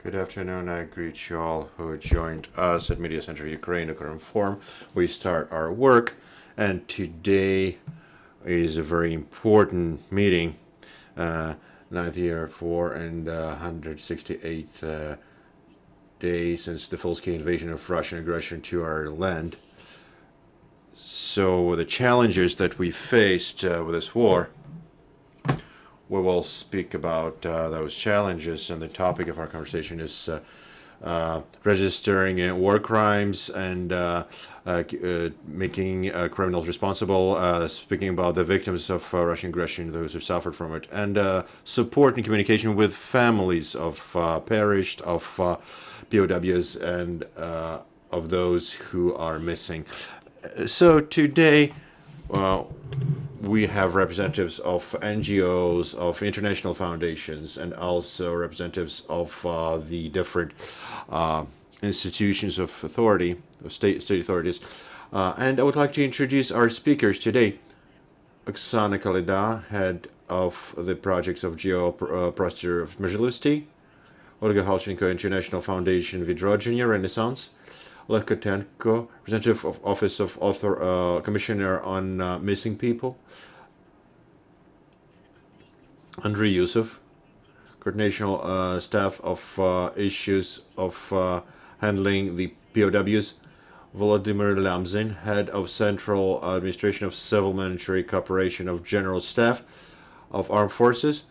Good afternoon. I greet you all who joined us at Media Center Ukraine Ukrinform. We start our work, and today is a very important meeting, uh, ninth year for and uh, 168th uh, day since the full-scale invasion of Russian aggression to our land. So the challenges that we faced uh, with this war we will speak about uh, those challenges, and the topic of our conversation is uh, uh, registering uh, war crimes and uh, uh, making criminals responsible, speaking about the victims of Russian aggression, those who suffered from it, and support and communication with families of perished, of POWs, and of those who are missing. So today, well, we have representatives of NGOs, of international foundations, and also representatives of uh, the different uh, institutions of authority, of state, state authorities. Uh, and I would like to introduce our speakers today. Oksana Kolyada, head of the projects of Geo uh, of Mrzhilivsty, Olga Halchenko, International Foundation Vidrodzenie Renaissance, Lev Kotenko, representative of Office of Author uh, Commissioner on uh, Missing People. Andrei Yusov, coordination uh, staff of uh, issues of uh, handling the POWs. Volodymyr Lyamzin, head of Central Administration of Civil Military Cooperation of General Staff of Armed Forces.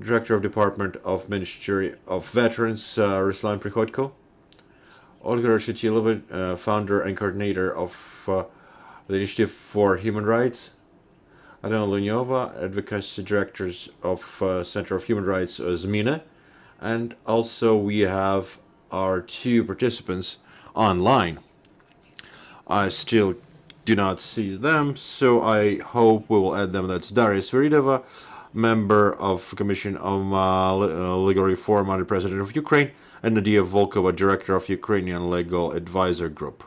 Director of Department of Ministry of Veterans, uh, Ruslan Prihodko. Olga Reshetylova, uh, founder and coordinator of uh, the Initiative for Human Rights. Alena Lunyova, advocacy director of uh, Center of Human Rights, uh, Zmina. And also we have our two participants online. I still do not see them, so I hope we will add them. That's Daria Sviridova, member of Commission on uh, uh, Legal Reform under President of Ukraine, and Nadia Volkova, director of Ukrainian Legal Advisor Group.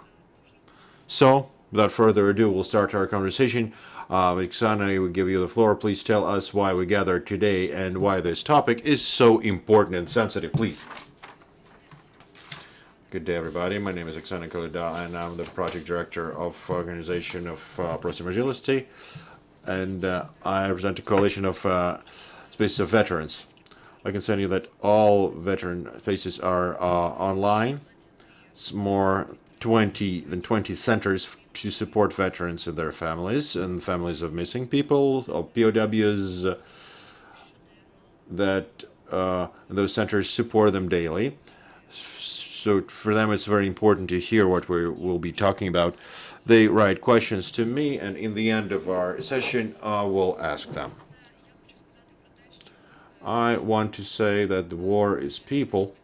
So, without further ado, we'll start our conversation. Uh, Oksana, we give you the floor. Please tell us why we gathered today and why this topic is so important and sensitive, please. Good day, everybody. My name is Oksana Kolyada, and I'm the project director of organization of uh, Mrzhilivsty, and uh, I represent a coalition of uh, spaces of veterans. I can tell you that all veteran spaces are uh, online. It's more 20 than 20 centers to support veterans and their families and families of missing people, of POWs, uh, that uh, those centers support them daily. So for them, it's very important to hear what we will be talking about. They write questions to me, and in the end of our session, I will ask them. I want to say that the war is people,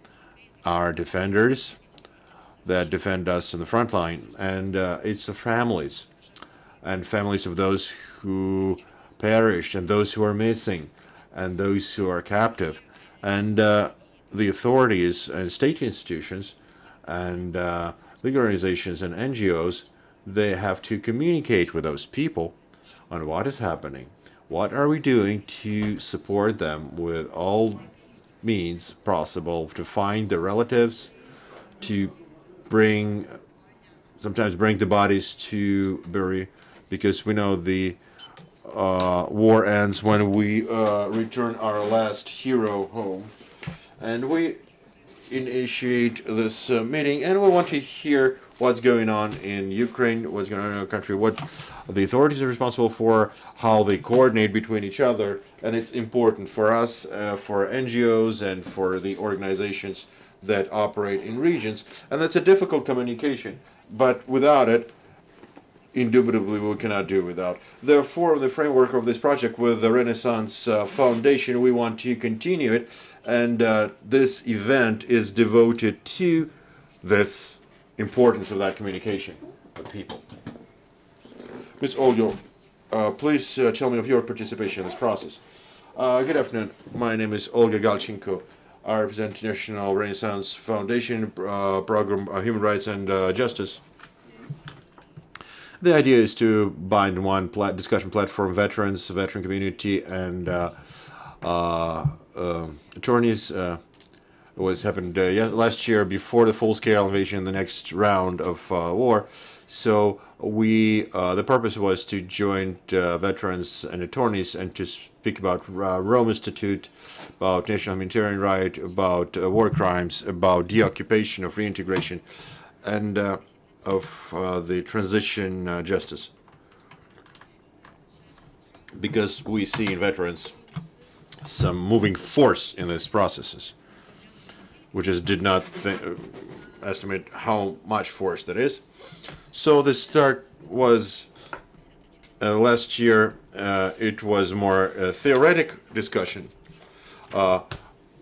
our defenders that defend us in the front line, and uh, it's the families and families of those who perished and those who are missing and those who are captive and uh, the authorities and state institutions and uh, legal organizations and NGOs they have to communicate with those people on what is happening what are we doing to support them with all means possible to find their relatives, to bring, sometimes bring the bodies to bury, because we know the uh, war ends when we uh, return our last hero home. And we initiate this uh, meeting, and we want to hear what's going on in Ukraine, what's going on in our country, what the authorities are responsible for, how they coordinate between each other, and it's important for us, uh, for NGOs, and for the organizations that operate in regions, and that's a difficult communication. But without it, indubitably we cannot do without. Therefore, in the framework of this project with the Renaissance uh, Foundation, we want to continue it, and uh, this event is devoted to this importance of that communication with people. Ms. Olga, uh, please uh, tell me of your participation in this process. Uh, good afternoon. My name is Olga Galchenko. I represent National Renaissance Foundation uh, Program uh, Human Rights and uh, Justice. The idea is to bind one plat discussion platform veterans, veteran community, and um, attorneys was happened uh, last year before the full-scale invasion, in the next round of uh, war. So we, uh, the purpose was to join uh, veterans and attorneys and to speak about uh, Rome Statute, about national humanitarian right, about uh, war crimes, about deoccupation of reintegration, and of the transition justice. Because we see in veterans some moving force in these processes, which is did not estimate how much force that is. So the start was uh, last year. Uh, it was more a theoretic discussion. Uh,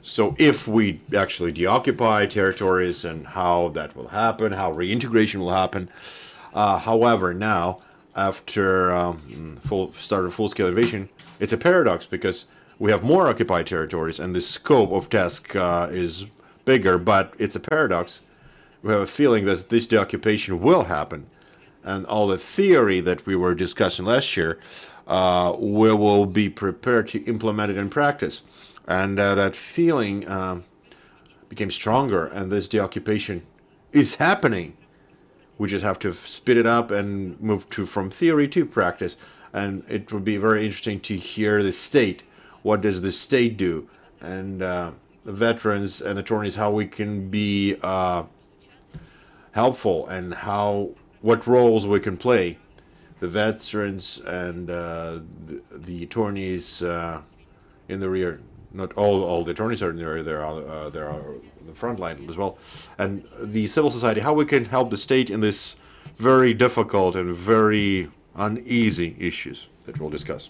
so if we actually deoccupy territories and how that will happen, how reintegration will happen. Uh, however, now after um, full start of full-scale invasion, it's a paradox because we have more occupied territories and the scope of task uh, is bigger, but it's a paradox. We have a feeling that this deoccupation will happen, and all the theory that we were discussing last year, uh, we will be prepared to implement it in practice, and uh, that feeling um, became stronger, and this deoccupation is happening. We just have to speed it up and move to from theory to practice, and it would be very interesting to hear the state. What does the state do? And uh, veterans and attorneys, how we can be uh, helpful and how what roles we can play. The veterans and uh, the, the, attorneys uh, in the rear. Not all all the attorneys are in the rear. There are uh, there are the front line as well, and the civil society. How we can help the state in this very difficult and very uneasy issues that we'll discuss.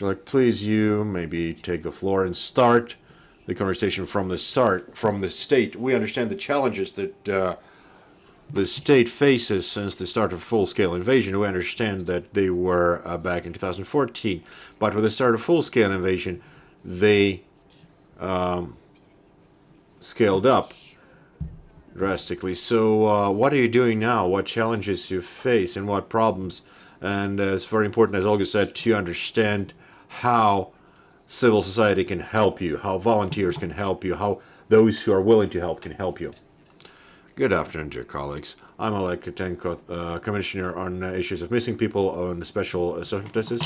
Shall I please you maybe take the floor and start the conversation from the start, from the state? We understand the challenges that uh, the state faces since the start of full-scale invasion. We understand that they were uh, back in 2014, but with the start of full-scale invasion, they um, scaled up drastically. So uh, what are you doing now? What challenges you face and what problems? And uh, it's very important, as Olga said, to understand how civil society can help you, how volunteers can help you, how those who are willing to help can help you. Good afternoon, dear colleagues. I'm Oleg Kotenko, uh, Commissioner on uh, issues of missing people on special uh, circumstances.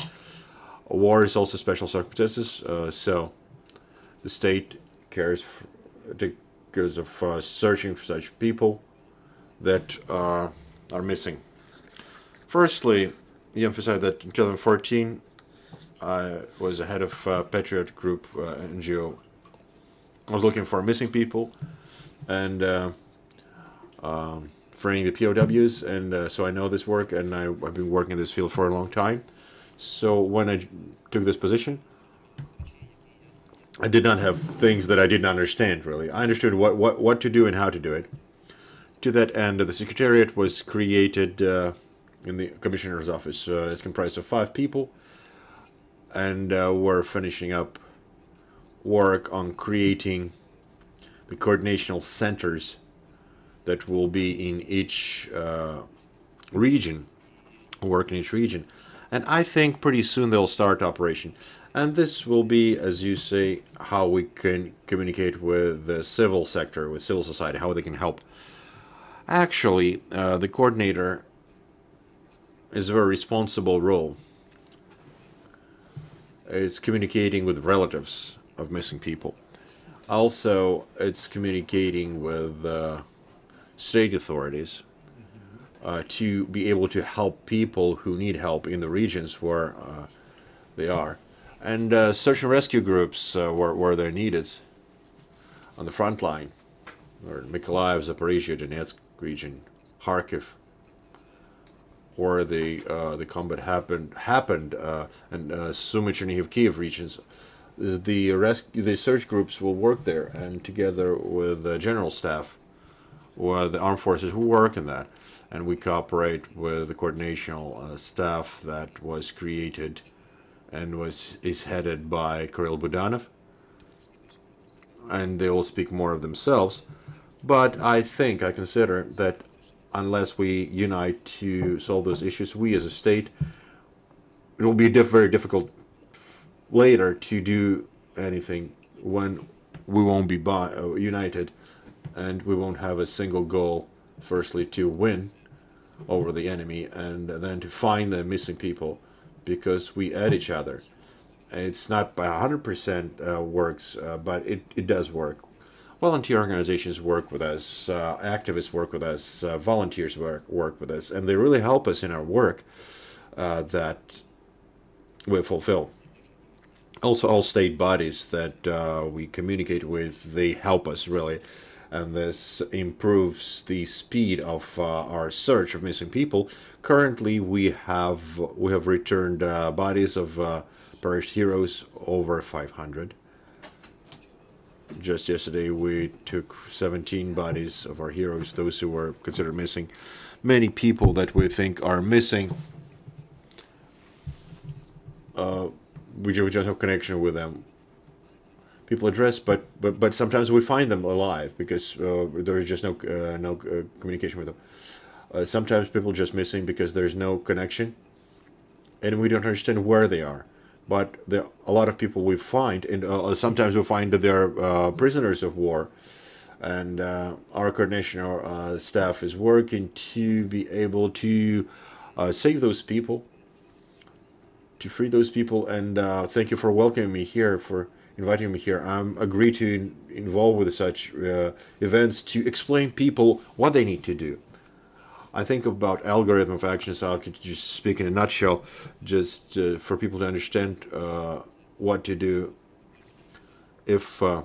War is also special circumstances, uh, so the state cares because of uh, searching for such people that uh, are missing. Firstly, you emphasize that in 2014, I was the head of uh, Patriot Group uh, NGO. I was looking for missing people and uh, um, freeing the POWs, and uh, so I know this work, and I, have been working in this field for a long time. So when I took this position, I did not have things that I didn't understand, really. I understood what, what, what to do and how to do it. To that end, the Secretariat was created uh, in the Commissioner's office. Uh, it's comprised of five people, and uh, we're finishing up work on creating the coordinational centers that will be in each uh, region, work in each region. And I think pretty soon they'll start operation. And this will be, as you say, how we can communicate with the civil sector, with civil society, how they can help. Actually, uh, the coordinator is a very responsible role. It's communicating with relatives of missing people. Also, it's communicating with uh, state authorities uh, to be able to help people who need help in the regions where uh, they are. And uh, search and rescue groups uh, where, where they're needed on the front line, or Mykolaiv, Zaporizhia, Donetsk region, Kharkiv, where the uh, the combat happened happened, uh, and uh, Sumy, Chernihiv, Kiev regions. The rescue, the search groups will work there, and together with the general staff, where the armed forces will work in that, and we cooperate with the coordinational uh, staff that was created and was is headed by Kirill Budanov, and they will speak more of themselves. But I think I consider that unless we unite to solve those issues, we as a state, it will be diff very difficult later to do anything when we won't be uh, united, and we won't have a single goal. Firstly, to win over the enemy, and then to find the missing people, because we add each other. It's not by 100% uh, works, uh, but it, it does work. Volunteer organizations work with us, uh, activists work with us, uh, volunteers work, work with us, and they really help us in our work uh, that we fulfill. Also, all state bodies that uh, we communicate with, they help us really. And this improves the speed of uh, our search of missing people. Currently, we have we have returned uh, bodies of perished heroes over 500 just yesterday we took 17 bodies of our heroes those who were considered missing. Many people that we think are missing uh, we just have connection with them. People address but but but sometimes we find them alive because uh, there is just no uh, no uh, communication with them. Uh, sometimes people just missing because there's no connection and we don't understand where they are but there a lot of people we find and uh, sometimes we find that they're uh, prisoners of war. And uh, our coordination our uh, staff is working to be able to uh, save those people to free those people. And uh, thank you for welcoming me here for inviting me here. I'm agree to in, involve with such uh, events to explain people what they need to do I think about algorithm of action, so I could just speak in a nutshell, just uh, for people to understand uh, what to do if uh,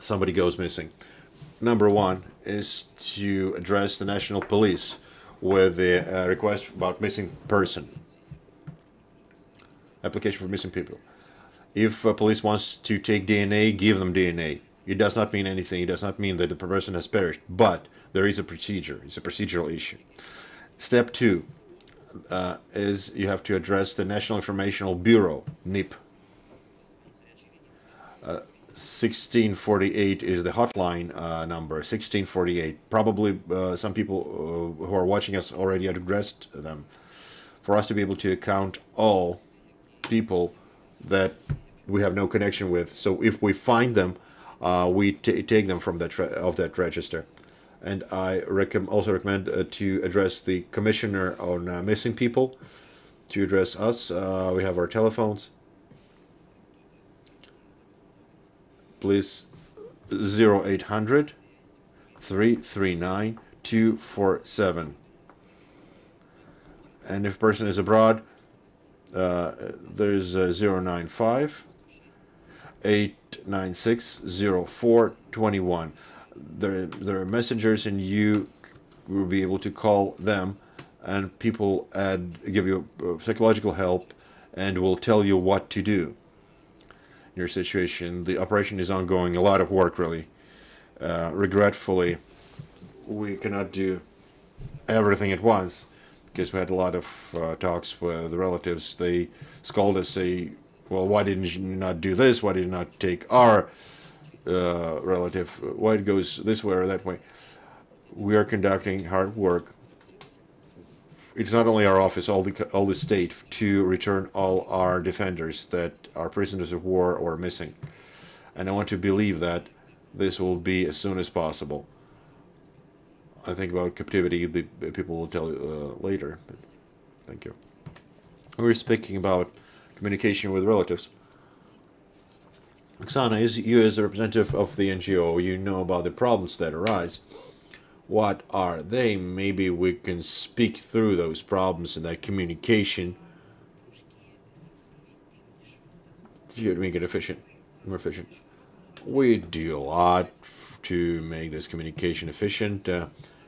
somebody goes missing. Number one is to address the national police with a uh, request about missing person, application for missing people. If uh, police wants to take DNA, give them DNA. It does not mean anything. It does not mean that the person has perished, but there is a procedure. It's a procedural issue. Step two uh, is you have to address the National Informational Bureau, NIB. Uh, 1648 is the hotline uh, number. 1648. Probably uh, some people uh, who are watching us already addressed them. For us to be able to account all people that we have no connection with. So if we find them, uh, we take them from that of that register. And I recomm also recommend uh, to address the commissioner on uh, missing people, to address us. Uh, we have our telephones. Please, 0800 339 247. And if person is abroad, uh, there's uh, 095 896 0421. There, there are messengers, and you will be able to call them, and people add, give you uh, psychological help and will tell you what to do in your situation. The operation is ongoing, a lot of work, really. Uh, regretfully, we cannot do everything at once because we had a lot of uh, talks with the relatives. They scold us, say, "Well, why didn't you not do this? Why did you not take our uh, relative? Why it goes this way or that way?" We are conducting hard work. It's not only our office, all the all the state, to return all our defenders that are prisoners of war or missing, and I want to believe that this will be as soon as possible. I think about captivity, the people will tell you uh, later. But thank you. We were speaking about communication with relatives. Oksana, as you as a representative of the NGO, you know about the problems that arise. What are they? Maybe we can speak through those problems and that communication to make it efficient, more efficient. We do a lot to make this communication efficient, uh,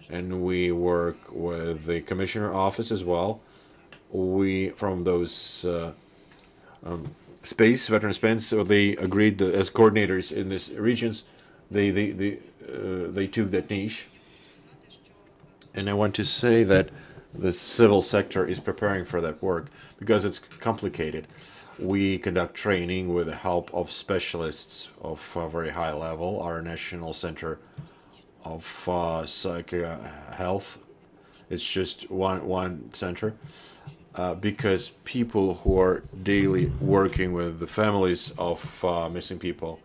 and we work with the commissioner office as well. We from those uh, space veteran space, so they agreed that as coordinators in these regions, they they they uh, they took that niche. And I want to say that the civil sector is preparing for that work because it's complicated. We conduct training with the help of specialists of very high level. Our National Center of uh, Psych uh, Health, it's just one one center uh, because people who are daily working with the families of uh, missing people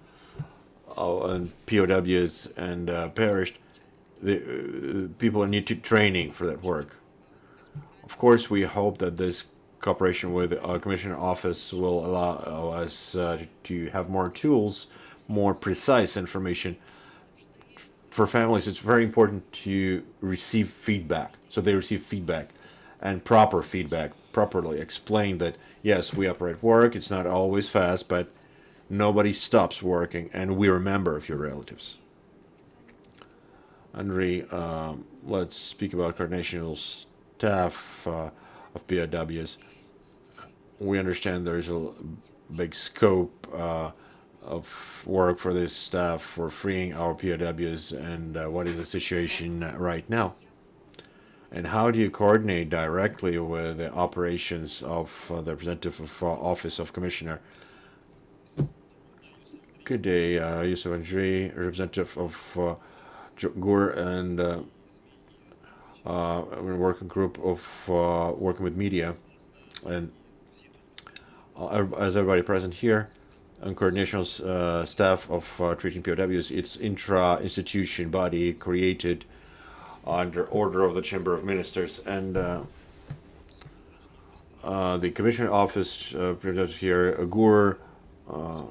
uh, and POWs and uh, perished, the uh, people need to training for that work. Of course, we hope that this cooperation with our commissioner office will allow us to have more tools, more precise information. For families, it's very important to receive feedback. So they receive feedback and proper feedback, properly explain that yes, we operate work. It's not always fast, but nobody stops working, and we remember of your relatives. Andrei, um, let's speak about coordination staff uh, of POWs. We understand there's a big scope uh, of work for this staff for freeing our POWs, and uh, what is the situation right now? And how do you coordinate directly with the operations of uh, the representative of uh, Office of Commissioner? Good day, uh, Yusov Andrei, representative of uh, GUR and uh, uh, working group of uh, working with media. And uh, as everybody present here, and coordination uh, staff of treating POWs, it's intra-institution body created under order of the Chamber of Ministers. And uh, uh, the Commissioner Office uh, here, AGUR, uh,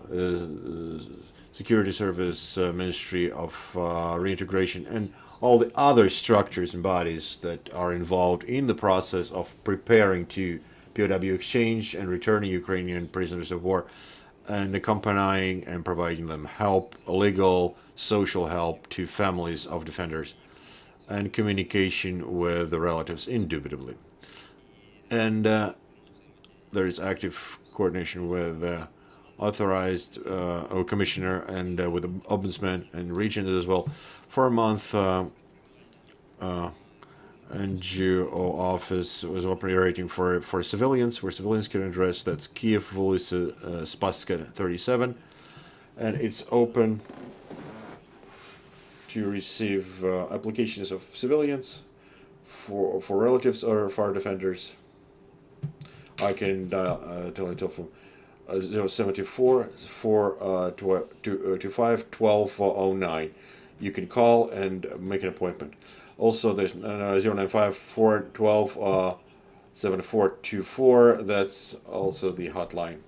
Security Service uh, Ministry of uh, Reintegration, and all the other structures and bodies that are involved in the process of preparing to POW exchange and returning Ukrainian prisoners of war and accompanying and providing them help, legal, social help to families of defenders and communication with the relatives indubitably. And uh, there is active coordination with uh, authorized uh, commissioner and uh, with the ombudsman and region as well. For a month, uh, uh, NGO office was operating for for civilians, where civilians can address. That's Kiev, Vulisa, uh, Spasska 37, and it's open to receive uh, applications of civilians for for relatives or for defenders. I can dial uh, telephone uh, 074 4 uh, to, to, to 5 12 09. You can call and make an appointment. Also, there's uh, 095 412 uh, 7424. That's also the hotline.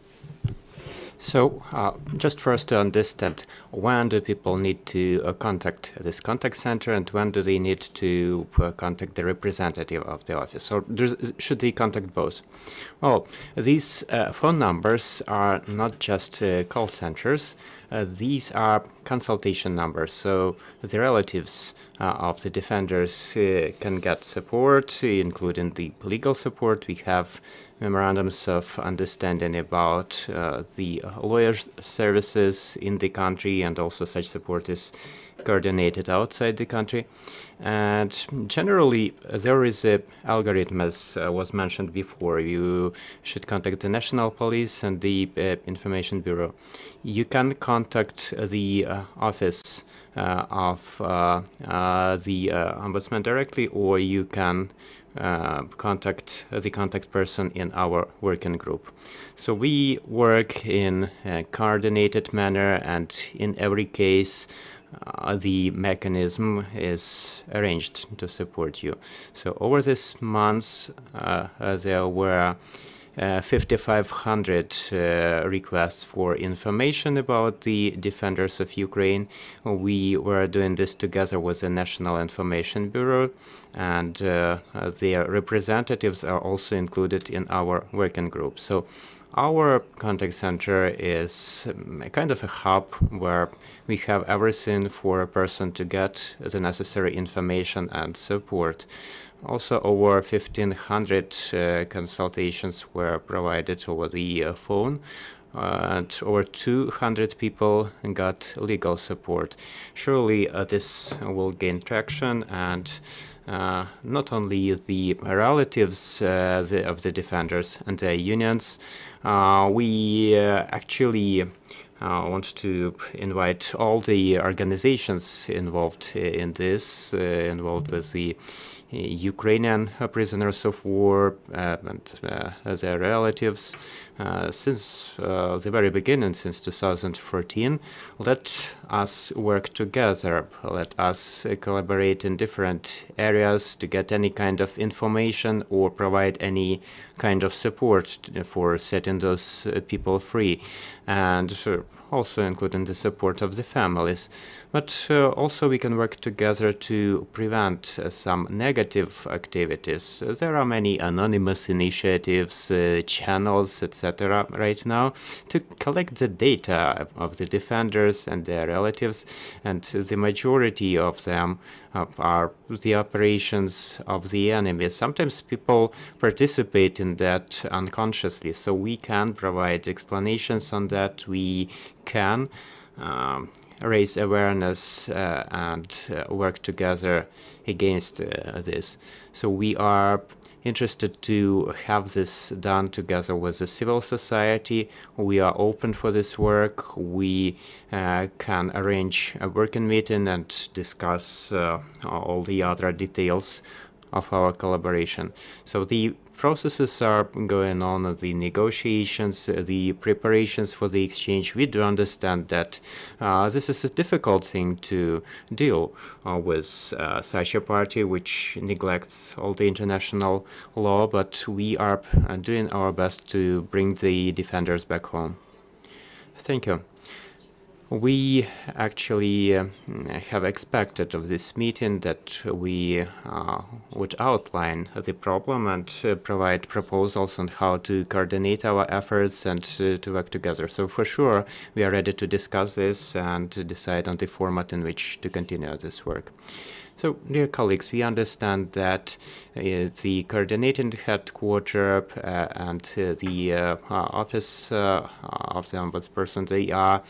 So, uh, just for us to understand, when do people need to uh, contact this contact center and when do they need to uh, contact the representative of the office? Or should they contact both? Well, these uh, phone numbers are not just uh, call centers, uh, these are consultation numbers. So, the relatives of the defenders can get support, including the legal support. We have memorandums of understanding about uh, the lawyers' services in the country, and also such support is coordinated outside the country. And generally, there is a algorithm, as uh, was mentioned before. You should contact the National Police and the uh, Information Bureau. You can contact the uh, office uh, of uh, the ombudsman directly, or you can contact the contact person in our working group. So we work in a coordinated manner, and in every case, uh, the mechanism is arranged to support you. So over this month, uh, uh, there were uh, 5,500 uh, requests for information about the defenders of Ukraine. We were doing this together with the National Information Bureau, and uh, their representatives are also included in our working group. So our contact center is um, a kind of a hub where we have everything for a person to get the necessary information and support. Also, over 1,500 uh, consultations were provided over the uh, phone. Uh, and over 200 people got legal support. Surely uh, this will gain traction and uh, not only the relatives uh, the, of the defenders and their unions, we actually I uh, want to invite all the organizations involved in this, uh, involved with the Ukrainian prisoners of war uh, and uh, their relatives since the very beginning, since 2014. Let us work together. Let us collaborate in different areas to get any kind of information or provide any kind of support for setting those people free, and also including the support of the families. But uh, also we can work together to prevent uh, some negative activities. There are many anonymous initiatives, uh, channels, etc. right now to collect the data of the defenders and their relatives, and the majority of them uh, are the operations of the enemy. Sometimes people participate in that unconsciously, so we can provide explanations on that. We can um, raise awareness uh, and uh, work together against uh, this. So we are interested to have this done together with the civil society. We are open for this work. We uh, can arrange a working meeting and discuss uh, all the other details of our collaboration. So the processes are going on, the negotiations, the preparations for the exchange, we do understand that uh, this is a difficult thing to deal uh, with uh, such a party which neglects all the international law, but we are uh, doing our best to bring the defenders back home. Thank you. We actually uh, have expected of this meeting that we uh, would outline the problem and uh, provide proposals on how to coordinate our efforts and uh, to work together. So for sure, we are ready to discuss this and decide on the format in which to continue this work. So, dear colleagues, we understand that uh, the coordinating headquarter uh, and uh, the uh, office uh, of the ombudsperson, they are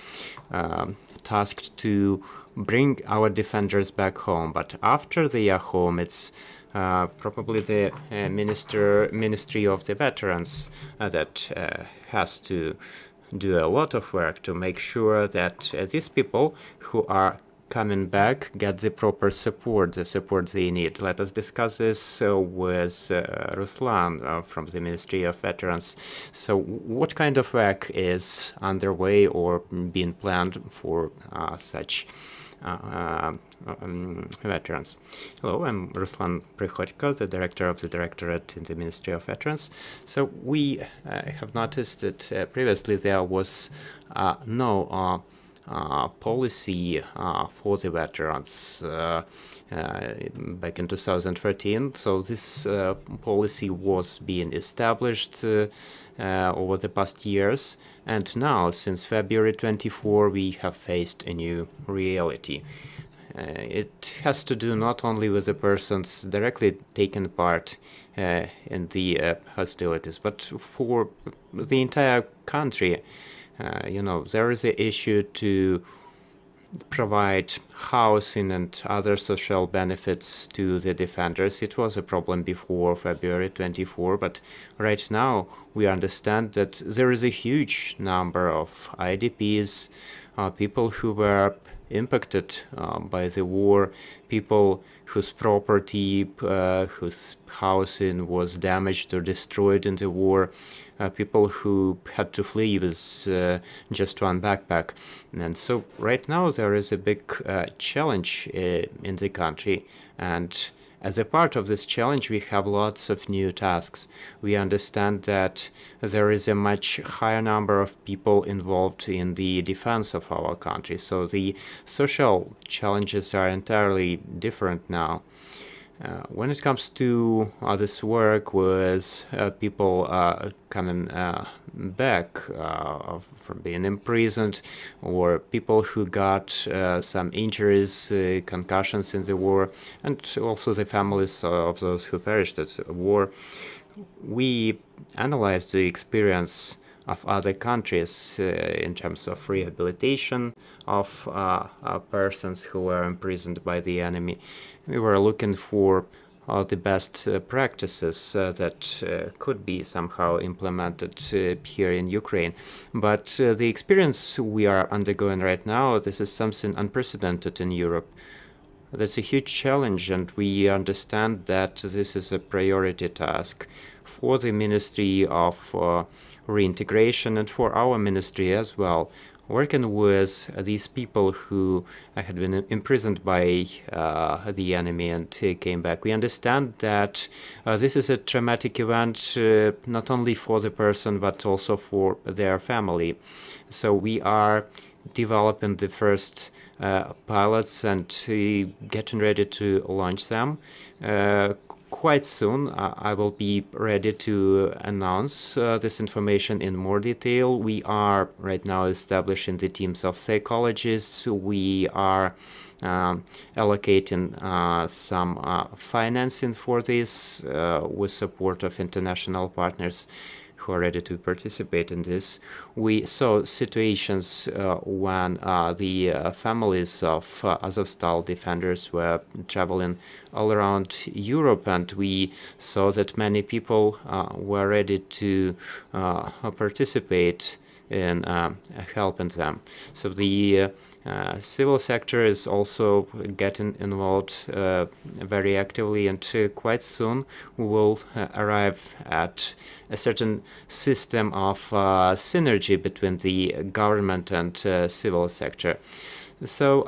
um, tasked to bring our defenders back home. But after they are home, it's uh, probably the minister Ministry of the Veterans that has to do a lot of work to make sure that these people who are coming back get the proper support, the support they need. Let us discuss this uh, with uh, Ruslan uh, from the Ministry of Veterans. So what kind of work is underway or being planned for uh, such uh, um, veterans. Hello, I'm Ruslan Prikhotko, the director of the Directorate in the Ministry of Veterans. So we uh, have noticed that previously there was no uh, policy uh, for the veterans uh, back in 2013. So this policy was being established over the past years. And now, since February 24, we have faced a new reality. Uh, it has to do not only with the persons directly taking part uh, in the uh, hostilities, but for the entire country. Uh, you know, there is an issue to provide housing and other social benefits to the defenders. It was a problem before February 24, but right now we understand that there is a huge number of IDPs, uh, people who were impacted uh, by the war, people whose property, uh, whose housing was damaged or destroyed in the war, uh, people who had to flee with uh, just one backpack. And so right now there is a big uh, challenge uh, in the country and as a part of this challenge, we have lots of new tasks. We understand that there is a much higher number of people involved in the defense of our country. So the social challenges are entirely different now. Uh, when it comes to uh, this work with uh, people uh, coming uh, back from being imprisoned or people who got some injuries, concussions in the war, and also the families of those who perished at war, we analyzed the experience of other countries uh, in terms of rehabilitation of uh, uh, persons who were imprisoned by the enemy. We were looking for uh, the best uh, practices uh, that could be somehow implemented here in Ukraine. But the experience we are undergoing right now, this is something unprecedented in Europe. that's a huge challenge, and we understand that this is a priority task for the Ministry of uh, Reintegration and for our ministry as well working with these people who had been imprisoned by uh, the enemy and uh, came back. We understand that uh, this is a traumatic event uh, not only for the person but also for their family. So we are developing the first uh, pilots and getting ready to launch them. Uh, quite soon, uh, I will be ready to announce uh, this information in more detail. We are right now establishing the teams of psychologists. We are um, allocating uh, some uh, financing for this with support of international partners who are ready to participate in this. We saw situations uh, when uh, the uh, families of Azovstal defenders were traveling all around Europe, and we saw that many people were ready to participate in helping them. So the uh, civil sector is also getting involved uh, very actively, and uh, quite soon we will uh, arrive at a certain system of uh, synergy between the government and civil sector. So,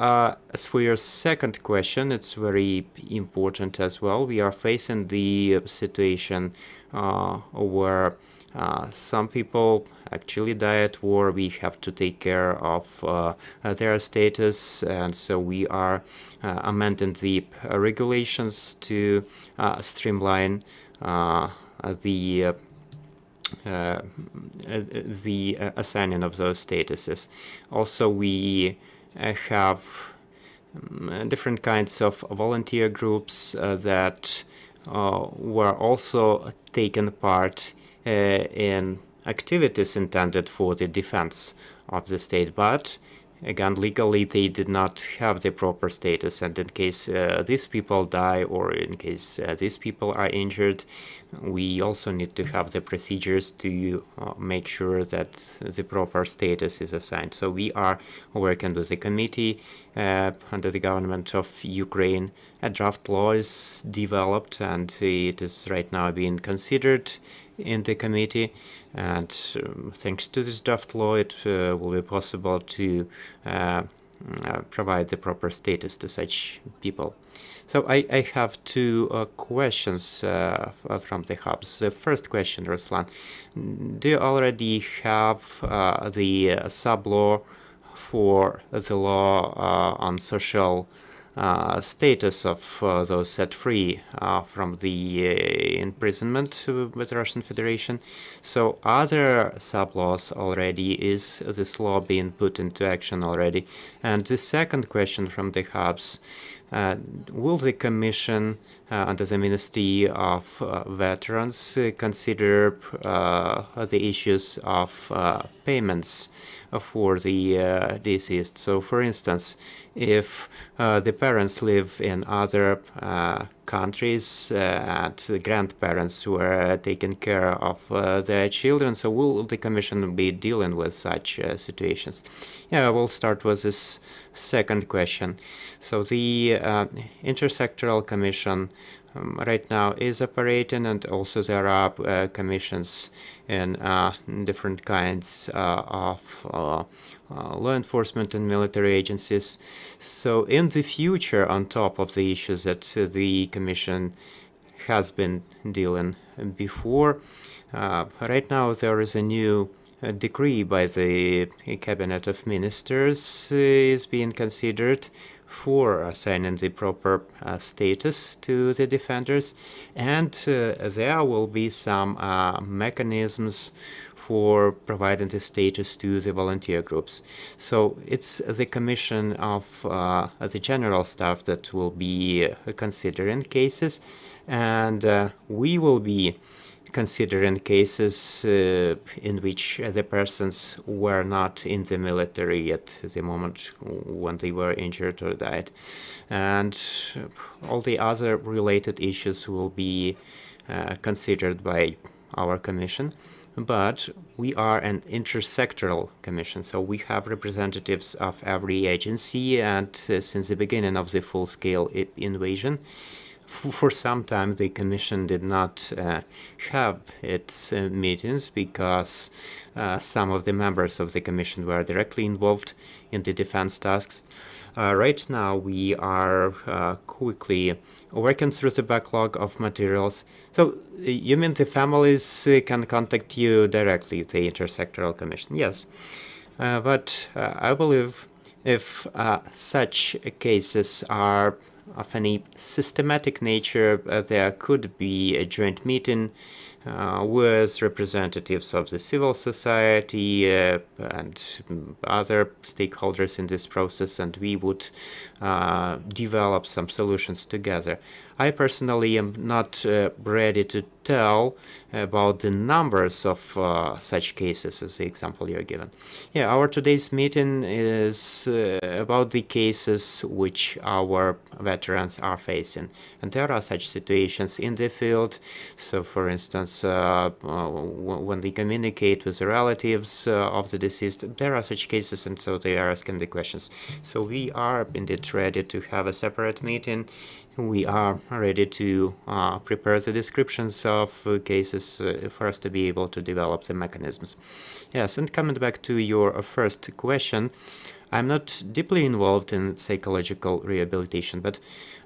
as for your second question, it's very important as well. We are facing the situation where uh, some people actually die at war. We have to take care of uh, their status, and so we are uh, amending the regulations to uh, streamline uh, the uh, the assigning of those statuses. Also, we have um, different kinds of volunteer groups that were also taken part uh, in activities intended for the defense of the state, but again, legally they did not have the proper status, and in case uh, these people die or in case uh, these people are injured, we also need to have the procedures to uh, make sure that the proper status is assigned. So we are working with the committee uh, under the government of Ukraine. A draft law is developed, and it is right now being considered in the committee. And um, thanks to this draft law, it uh, will be possible to uh, uh, provide the proper status to such people. So I, I have two uh, questions uh, from the hubs. The first question, Ruslan, do you already have the sub law for the law on social uh, status of uh, those set free uh, from the imprisonment with the Russian Federation. So other sub-laws already, is this law being put into action already? And the second question from the hubs, uh, will the Commission uh, under the Ministry of uh, Veterans consider the issues of payments for the deceased? So, for instance, if the parents live in other countries and the grandparents were taking care of their children, so will the Commission be dealing with such situations? Yeah, we'll start with this second question. So the uh, Intersectoral Commission um, right now is operating and also there are uh, commissions in uh, different kinds uh, of uh, uh, law enforcement and military agencies. So in the future, on top of the issues that the commission has been dealing before, right now there is a new a decree by the Cabinet of Ministers is being considered for assigning the proper uh, status to the defenders, and uh, there will be some uh, mechanisms for providing the status to the volunteer groups. So it's the commission of uh, the general staff that will be considering cases, and uh, we will be considering cases uh, in which the persons were not in the military at the moment when they were injured or died. And all the other related issues will be uh, considered by our commission. But we are an intersectoral commission, so we have representatives of every agency, and uh, since the beginning of the full-scale invasion, for some time the commission did not uh, have its uh, meetings because uh, some of the members of the commission were directly involved in the defense tasks. Uh, right now we are uh, quickly working through the backlog of materials. So you mean the families uh, can contact you directly, the intersectoral commission? Yes, but I believe if such cases are of any systematic nature, there could be a joint meeting uh, with representatives of the civil society uh, and other stakeholders in this process, and we would uh, develop some solutions together. I personally am not uh, ready to tell about the numbers of uh, such cases as the example you're given. Yeah, our today's meeting is uh, about the cases which our veterans are facing. And there are such situations in the field. So, for instance, uh, when they communicate with the relatives uh, of the deceased, there are such cases, and so they are asking the questions. So we are indeed ready to have a separate meeting we are ready to uh, prepare the descriptions of uh, cases uh, for us to be able to develop the mechanisms. Yes, and coming back to your first question, I'm not deeply involved in psychological rehabilitation, but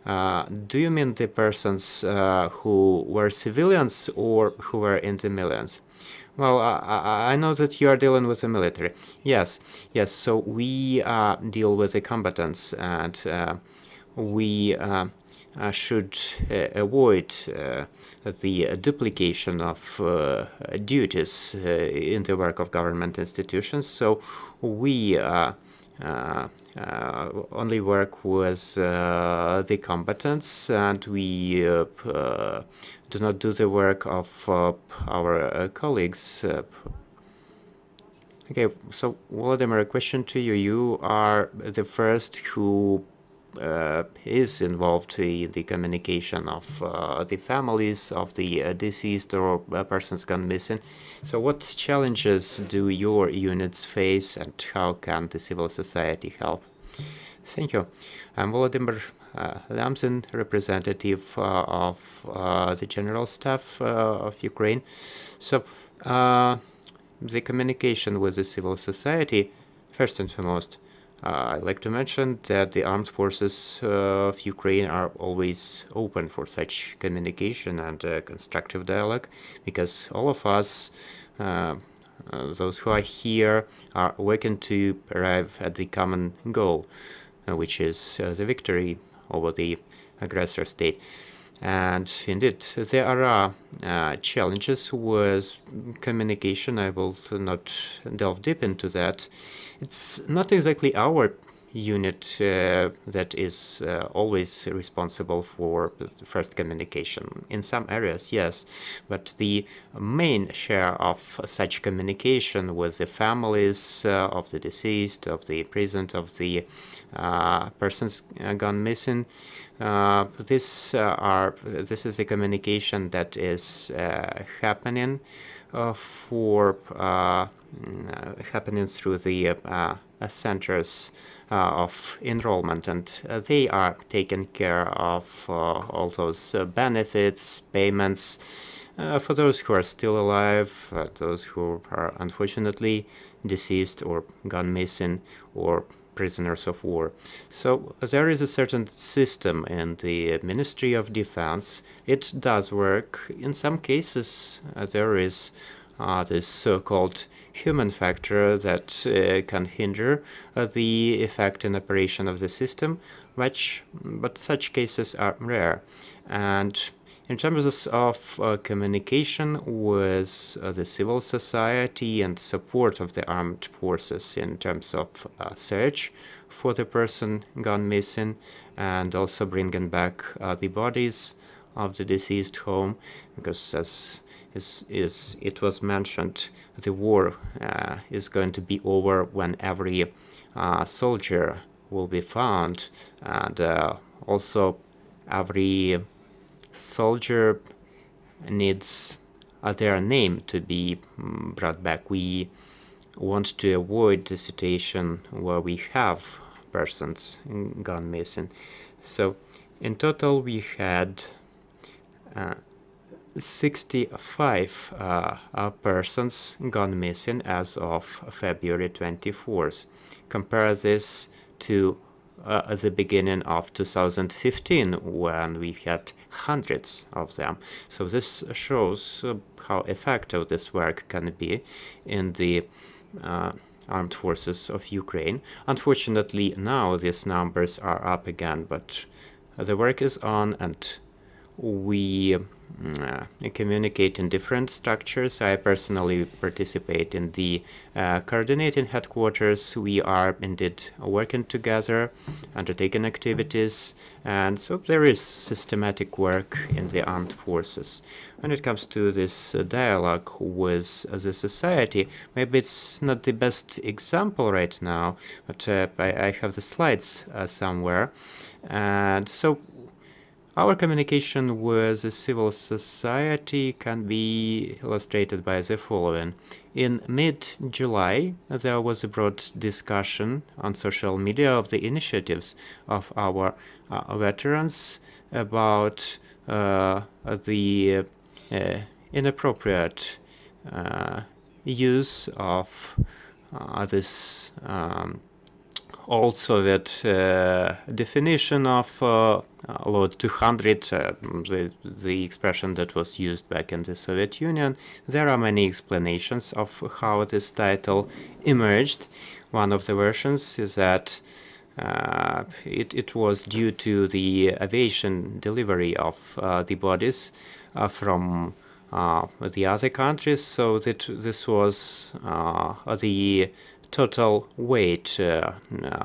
uh, do you mean the persons uh, who were civilians or who were in the millions? Well, I, I, know that you are dealing with the military. Yes, yes. So we uh, deal with the combatants, and we uh, should uh, avoid uh, the duplication of duties in the work of government institutions. So we uh, uh, only work with uh, the combatants and we do not do the work of our colleagues. okay, so Volodymyr, a question to you. You are the first who uh, is involved in the communication of uh, the families of the uh, deceased or persons gone missing. So what challenges do your units face and how can the civil society help? Thank you. I'm Volodymyr uh, Lyamzin, representative uh, of uh, the General Staff of Ukraine. So the communication with the civil society, first and foremost, uh, I'd like to mention that the armed forces uh, of Ukraine are always open for such communication and uh, constructive dialogue because all of us, uh, uh, those who are here, are working to arrive at the common goal, uh, which is the victory over the aggressor state. And indeed, there are uh, challenges with communication. I will not delve deep into that. It's not exactly our unit uh, that is uh, always responsible for first communication. In some areas, yes, but the main share of such communication with the families uh, of the deceased, of the present, of the uh, persons gone missing, uh, this uh, are this is a communication that is happening for mm, happening through the centers uh, of enrollment and uh, they are taking care of uh, all those benefits, payments for those who are still alive, those who are unfortunately deceased or gone missing or prisoners of war. So there is a certain system in the Ministry of Defense. It does work. In some cases, uh, there is uh, this so-called human factor that uh, can hinder uh, the effect and operation of the system, which, but such cases are rare. And in terms of uh, communication with uh, the civil society and support of the armed forces in terms of uh, search for the person gone missing and also bringing back the bodies of the deceased home, because as is, is it was mentioned the war uh, is going to be over when every uh, soldier will be found and uh, also every soldier needs uh, their name to be um, brought back. We want to avoid the situation where we have persons gone missing. So in total we had uh, 65 uh, persons gone missing as of February 24th. Compare this to uh, the beginning of 2015 when we had hundreds of them. So this shows uh, how effective this work can be in the uh, armed forces of Ukraine. Unfortunately, now these numbers are up again, but the work is on and we uh, communicate in different structures. I personally participate in the uh, coordinating headquarters. We are indeed working together, undertaking activities, and so there is systematic work in the armed forces. When it comes to this uh, dialogue with the society, maybe it's not the best example right now, but uh, I, I, have the slides uh, somewhere. And so our communication with the civil society can be illustrated by the following. In mid-July, there was a broad discussion on social media of the initiatives of our uh, veterans about uh, the uh, inappropriate uh, use of uh, this um, old Soviet uh, definition of uh, Load 200, uh, the, the expression that was used back in the Soviet Union. There are many explanations of how this title emerged. One of the versions is that uh, it, it was due to the aviation delivery of uh, the bodies uh, from the other countries, so that this was the total weight uh,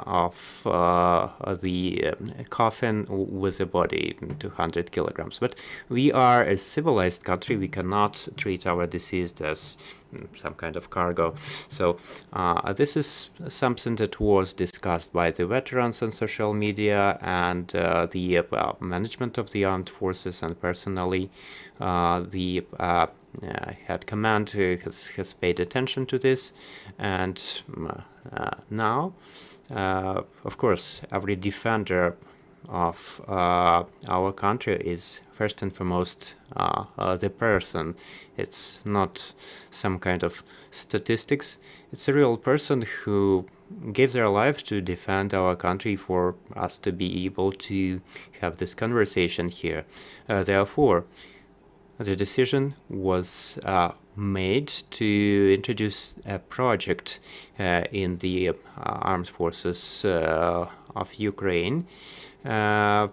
of uh, the um, coffin with the body 200 kilograms. But we are a civilized country. We cannot treat our deceased as mm, some kind of cargo. So uh, this is something that was discussed by the veterans on social media and uh, the uh, management of the armed forces and personally uh, the uh, had command has, has paid attention to this and uh, now uh, of course every defender of uh, our country is first and foremost uh, uh, the person. It's not some kind of statistics. It's a real person who gave their life to defend our country for us to be able to have this conversation here. therefore, the decision was uh, made to introduce a project uh, in the uh, armed forces uh, of Ukraine uh,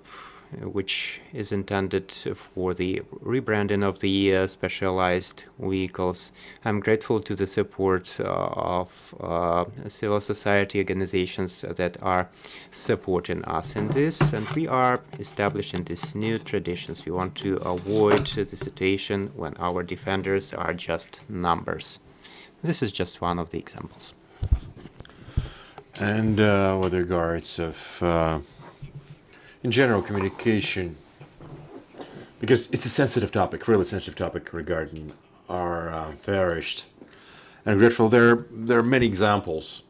which is intended for the rebranding of the uh, specialized vehicles. I'm grateful to the support uh, of uh, civil society organizations that are supporting us in this, and we are establishing these new traditions. We want to avoid the situation when our defenders are just numbers. This is just one of the examples. And uh, with regards of uh, in general communication because it's a sensitive topic, really sensitive topic regarding our uh, perished. And grateful. There there are many examples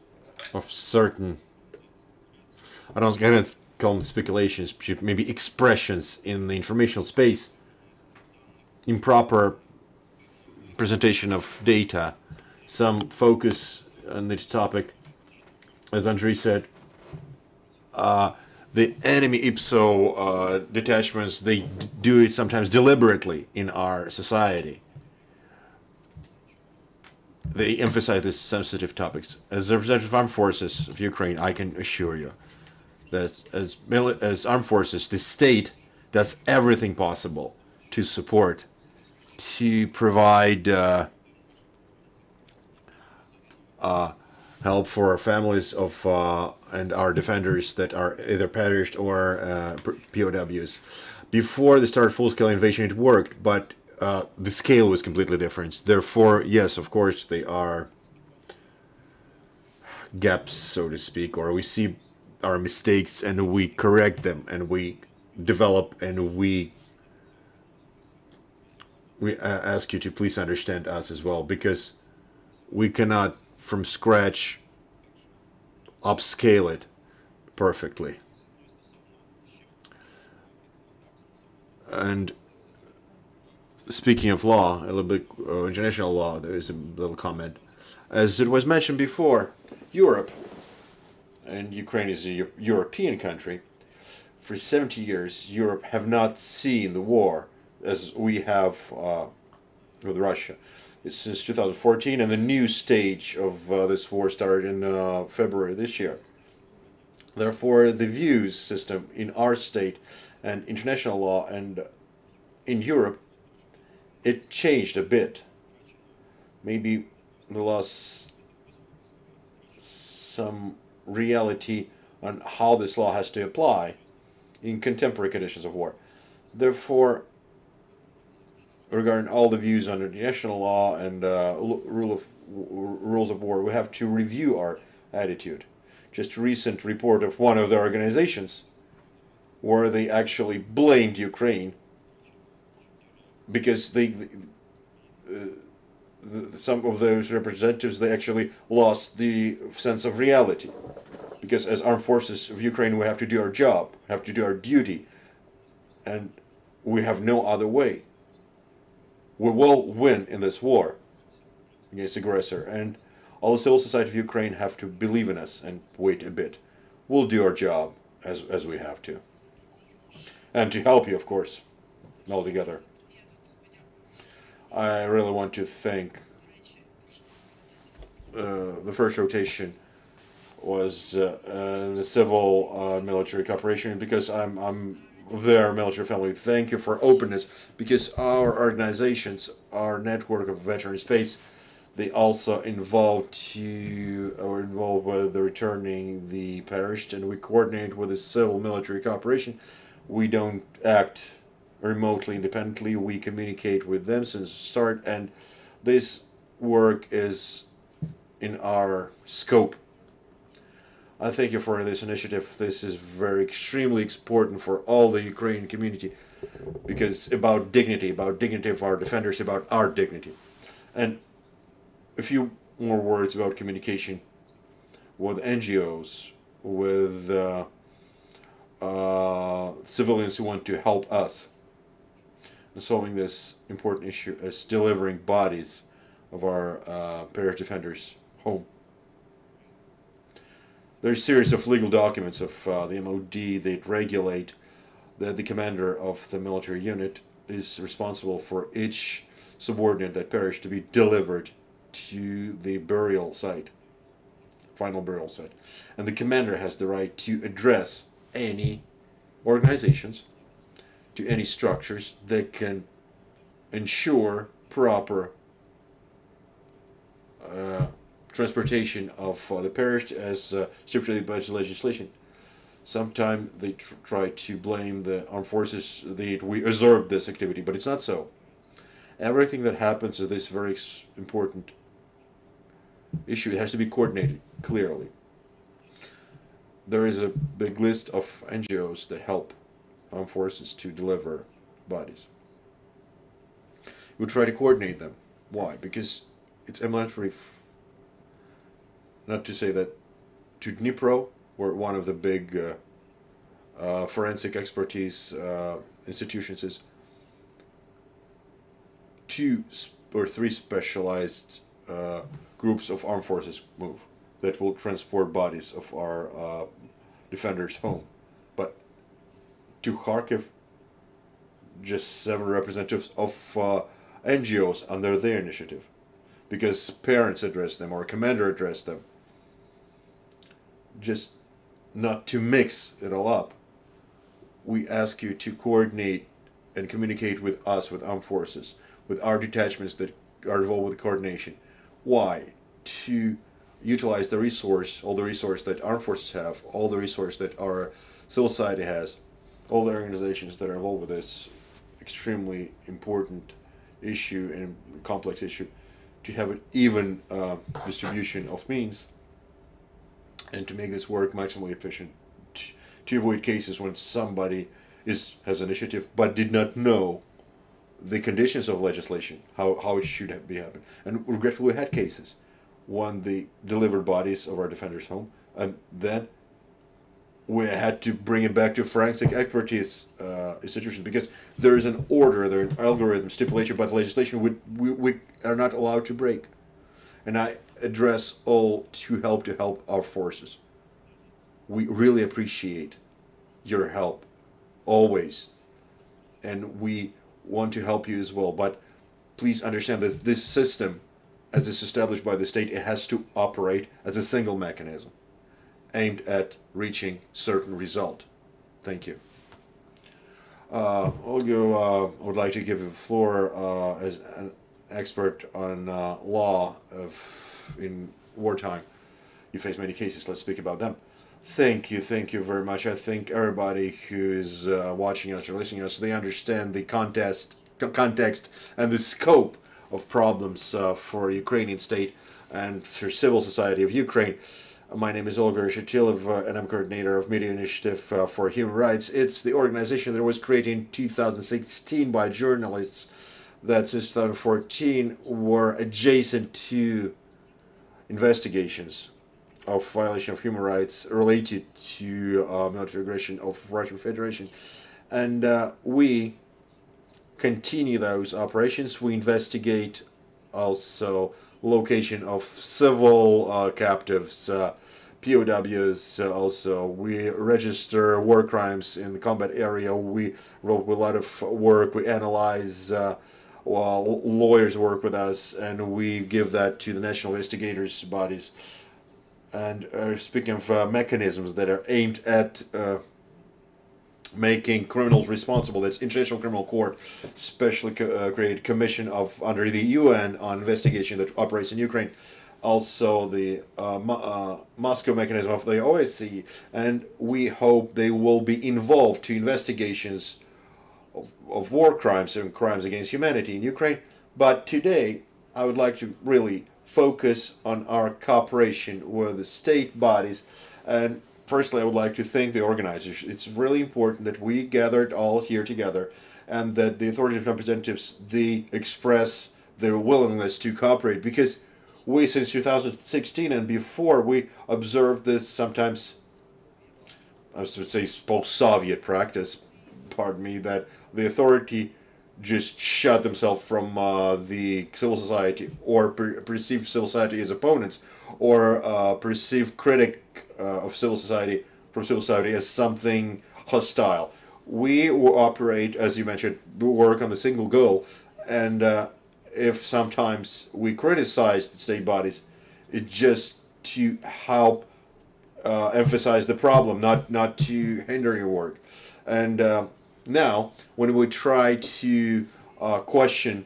of certain I don't to call them speculations, maybe expressions in the informational space, improper presentation of data, some focus on this topic, as Andriy said, uh, the enemy IPSO uh, detachments, they do it sometimes deliberately in our society. They emphasize these sensitive topics. As the representative of armed forces of Ukraine, I can assure you that as, as armed forces, the state does everything possible to support, to provide uh, uh, help for our families of uh, and our defenders that are either perished or uh, POWs. Before the start full-scale invasion, it worked, but uh, the scale was completely different. Therefore, yes, of course, they are gaps, so to speak, or we see our mistakes and we correct them and we develop and we we uh, ask you to please understand us as well because we cannot from scratch upscale it perfectly. And speaking of law, a little bit uh, international law, there is a little comment. As it was mentioned before, Europe, and Ukraine is a European country, for 70 years, Europe have not seen the war as we have uh, with Russia. It's since 2014, and the new stage of uh, this war started in uh, February this year. Therefore, the views system in our state and international law and in Europe, it changed a bit. Maybe the lost some reality on how this law has to apply in contemporary conditions of war. Therefore, regarding all the views under international law and uh, rule of rules of war, we have to review our attitude. Just a recent report of one of the organizations where they actually blamed Ukraine because they, uh, the, some of those representatives they actually lost the sense of reality because as armed forces of Ukraine we have to do our job, have to do our duty, and we have no other way. We will win in this war against aggressor, and all the civil society of Ukraine have to believe in us and wait a bit. We'll do our job as as we have to, and to help you, of course, all together. I really want to thank uh, the first rotation was uh, uh, the civil uh, military cooperation because I'm I'm their military family. Thank you for openness because our organizations, our network of veteran space, they also involved to or involved with the returning the perished, and we coordinate with the civil military cooperation. We don't act remotely independently. We communicate with them since the start, and this work is in our scope I thank you for this initiative. This is very extremely important for all the Ukrainian community because it's about dignity, about dignity of our defenders, about our dignity. And a few more words about communication with NGOs, with uh, uh, civilians who want to help us in solving this important issue as delivering bodies of our uh, parish defenders home. There's a series of legal documents of uh, the MOD that regulate that the commander of the military unit is responsible for each subordinate that perished to be delivered to the burial site, final burial site. And the commander has the right to address any organizations, to any structures that can ensure proper uh, transportation of uh, the perished as uh, stipulated by legislation. Sometimes they tr try to blame the armed forces that we observed this activity, but it's not so. Everything that happens is this very important issue it has to be coordinated clearly. There is a big list of NGOs that help armed forces to deliver bodies. We try to coordinate them. Why? Because it's elementary not to say that to Dnipro, where one of the big uh, uh, forensic expertise uh, institutions is, two or three specialized uh, groups of armed forces move that will transport bodies of our uh, defenders home. But to Kharkiv, just seven representatives of uh, NGOs under their initiative because parents address them or commander addressed them just not to mix it all up. We ask you to coordinate and communicate with us, with armed forces, with our detachments that are involved with coordination. Why? To utilize the resource, all the resource that armed forces have, all the resource that our civil society has, all the organizations that are involved with this extremely important issue and complex issue, to have an even uh, distribution of means and to make this work maximally efficient to avoid cases when somebody is has initiative but did not know the conditions of legislation, how, how it should be happened. And regretfully, we had cases when the delivered bodies of our defenders home, and then we had to bring it back to forensic expertise uh, institutions because there is an order, there an algorithm stipulated by the legislation we, we, we are not allowed to break. And I address all to help to help our forces. We really appreciate your help, always. And we want to help you as well. But please understand that this system, as it's established by the state, it has to operate as a single mechanism aimed at reaching certain result. Thank you. Uh, Olga uh, would like to give the floor uh, as an expert on uh, law of in wartime. You face many cases. Let's speak about them. Thank you, thank you very much. I think everybody who is uh, watching us or listening us, they understand the contest, context and the scope of problems uh, for Ukrainian state and for civil society of Ukraine. My name is Olga Reshetylova, uh, and I'm coordinator of Media Initiative uh, for Human Rights. It's the organization that was created in 2016 by journalists that since 2014 were adjacent to investigations of violation of human rights related to uh, military aggression of Russian Federation. And uh, we continue those operations. We investigate also location of civil uh, captives, uh, POWs uh, also. We register war crimes in the combat area. We wrote a lot of work. We analyze, uh, well, lawyers work with us, and we give that to the national investigators bodies. And uh, speaking of uh, mechanisms that are aimed at making criminals responsible. That's International Criminal Court, specially co uh, created commission of under the UN on investigation that operates in Ukraine. Also, the uh, Mo uh, Moscow mechanism of the OSCE, and we hope they will be involved to investigations of, of war crimes and crimes against humanity in Ukraine. But today, I would like to really focus on our cooperation with the state bodies and firstly, I would like to thank the organizers. It's really important that we gathered all here together and that the authoritative representatives they express their willingness to cooperate because we since 2016 and before we observed this sometimes I would say post-Soviet practice pardon me that the authority just shut themselves from uh, the civil society or per perceived civil society as opponents or uh, perceived critic uh, of civil society from civil society as something hostile. We operate, as you mentioned, we work on the single goal, and uh, if sometimes we criticize the state bodies, it's just to help uh, emphasize the problem, not not to hinder your work. And uh, now, when we try to uh, question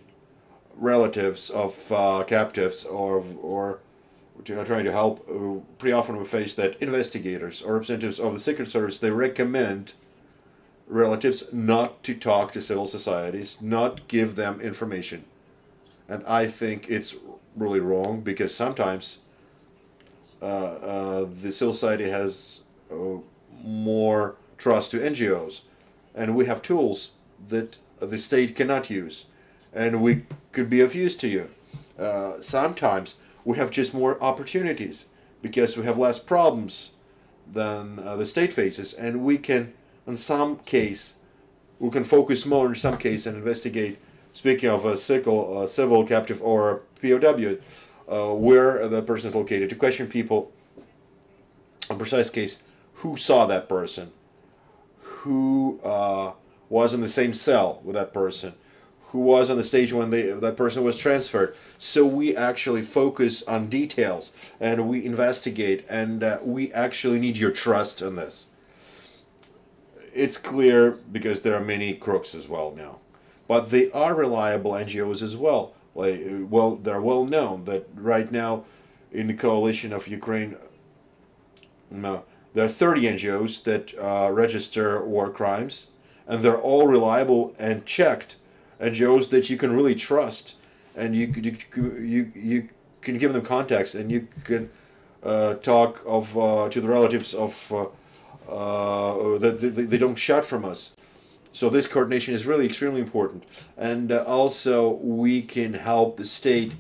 relatives of uh, captives or or to trying to help, uh, pretty often we face that investigators or representatives of the Secret Service, they recommend relatives not to talk to civil societies, not give them information. And I think it's really wrong because sometimes uh, uh, the civil society has uh, more trust to NGOs. And we have tools that the state cannot use. And we could be of use to you. Uh, sometimes we have just more opportunities because we have less problems than uh, the state faces and we can in some case we can focus more in some case and investigate speaking of a civil, uh, civil captive or POW uh, where the person is located to question people in precise case who saw that person who uh, was in the same cell with that person who was on the stage when they, that person was transferred. So we actually focus on details and we investigate and uh, we actually need your trust in this. It's clear because there are many crooks as well now. But they are reliable NGOs as well. Like, well, they're well known that right now in the coalition of Ukraine, no, there are 30 NGOs that uh, register war crimes and they're all reliable and checked NGOs that you can really trust, and you you you, you can give them context, and you can uh, talk of uh, to the relatives of uh, uh, that they, they don't shut from us. So this coordination is really extremely important. And uh, also we can help the state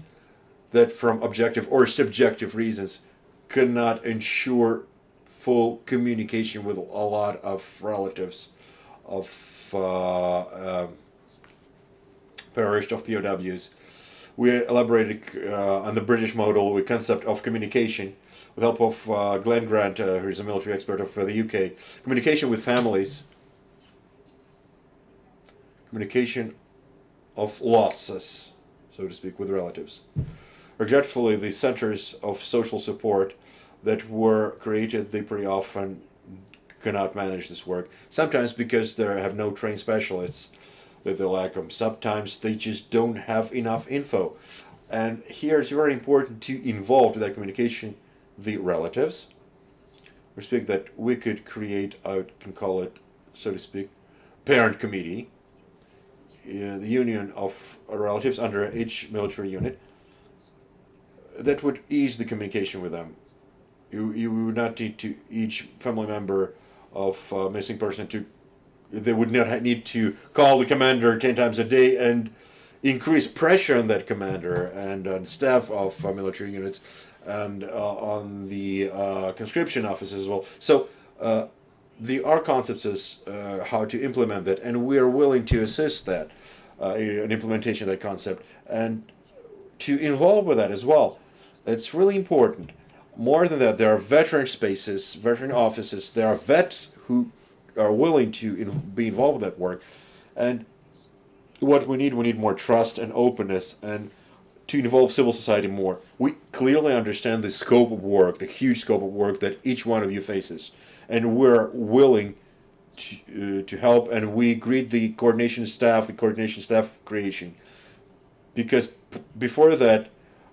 that from objective or subjective reasons cannot ensure full communication with a lot of relatives of uh, uh, perished of POWs. We elaborated uh, on the British model with concept of communication with help of uh, Glenn Grant, uh, who's a military expert of uh, the UK. Communication with families, communication of losses, so to speak, with relatives. Regretfully, the centers of social support that were created, they pretty often cannot manage this work. Sometimes because they have no trained specialists that they lack them. Sometimes they just don't have enough info. And here it's very important to involve that communication the relatives. We speak that we could create, I can call it, so to speak, parent committee, the union of relatives under each military unit, that would ease the communication with them. You, you would not need to each family member of a missing person to they would not need to call the commander 10 times a day and increase pressure on that commander and on staff of uh, military units and uh, on the uh, conscription offices as well. So uh, the our concepts is uh, how to implement that, and we are willing to assist that uh, in implementation of that concept and to involve with that as well. It's really important. More than that, there are veteran spaces, veteran offices. There are vets who are willing to in, be involved with that work, and what we need, we need more trust and openness and to involve civil society more. We clearly understand the scope of work, the huge scope of work that each one of you faces, and we're willing to, uh, to help. And we greet the coordination staff, the coordination staff creation, because before that,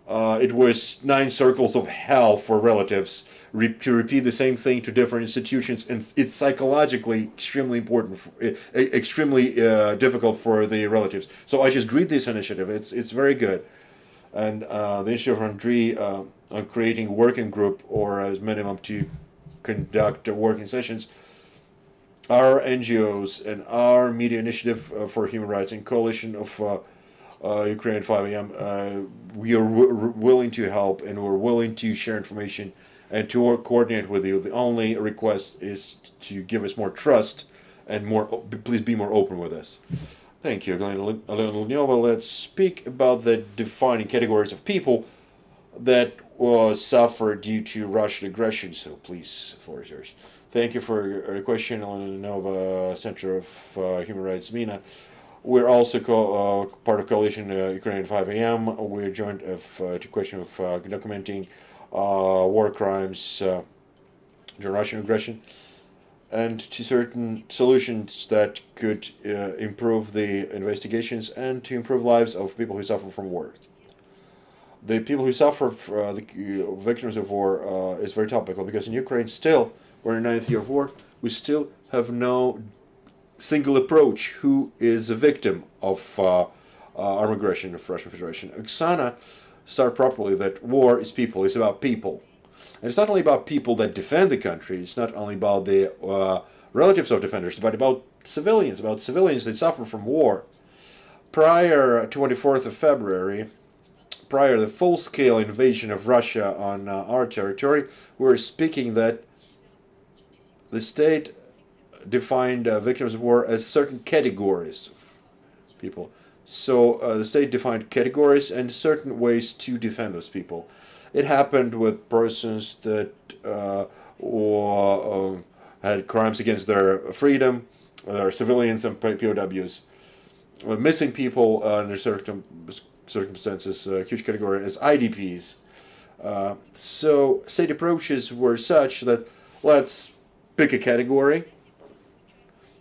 uh, it was nine circles of hell for relatives re- to repeat the same thing to different institutions, and it's psychologically extremely important, for, uh, extremely uh, difficult for the relatives. So I just greet this initiative. It's it's very good and uh, the initiative from DRI uh, on creating working group or as minimum to conduct working sessions. Our NGOs and our media initiative uh, for human rights and coalition of uh, Ukraine 5am, uh, we are willing to help and we're willing to share information and to coordinate with you. The only request is to give us more trust and more. Please be more open with us. Thank you, Alyona Lunyova. Let's speak about the defining categories of people that uh, suffer due to Russian aggression. So please, the floor is yours. Thank you for your question, Alyona Lunyova, Center of uh, Human Rights, ZMINA. We're also co- uh, part of Coalition uh, Ukraine 5 AM. We're joined of, uh, to question of documenting war crimes during Russian aggression and to certain solutions that could uh, improve the investigations and to improve lives of people who suffer from war. The people who suffer, uh, the victims of war, uh, is very topical because in Ukraine still, we're in the ninth year of war, we still have no single approach who is a victim of uh, uh, armed aggression of Russian Federation. Oksana started properly that war is people, it's about people and it's not only about people that defend the country, it's not only about the uh, relatives of defenders, but about civilians, about civilians that suffer from war. Prior 24th of February, prior to the full-scale invasion of Russia on uh, our territory, we were speaking that the state defined uh, victims of war as certain categories of people. So uh, the state defined categories and certain ways to defend those people. It happened with persons that uh, or, uh, had crimes against their freedom, their civilians and POWs. Uh, missing people under certain circumstances, a huge category as IDPs. Uh, so state approaches were such that let's pick a category.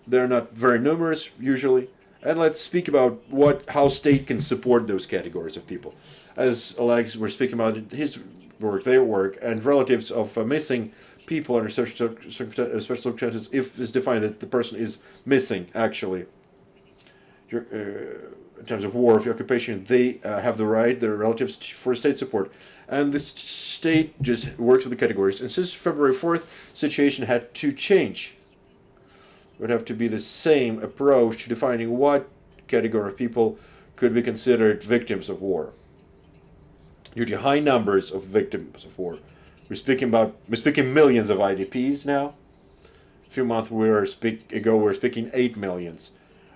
They're not very numerous usually, and let's speak about what how state can support those categories of people as Alex was speaking about his work, their work, and relatives of uh, missing people under special circumstances, if it's defined that the person is missing, actually, uh, in terms of war, of occupation, they uh, have the right, their relatives, for state support. And the state just works with the categories. And since February 4th, situation had to change. Would have to be the same approach to defining what category of people could be considered victims of war. Due to high numbers of victims of war, we're speaking about we're speaking millions of IDPs now. A few months we were speak ago we were speaking eight millions,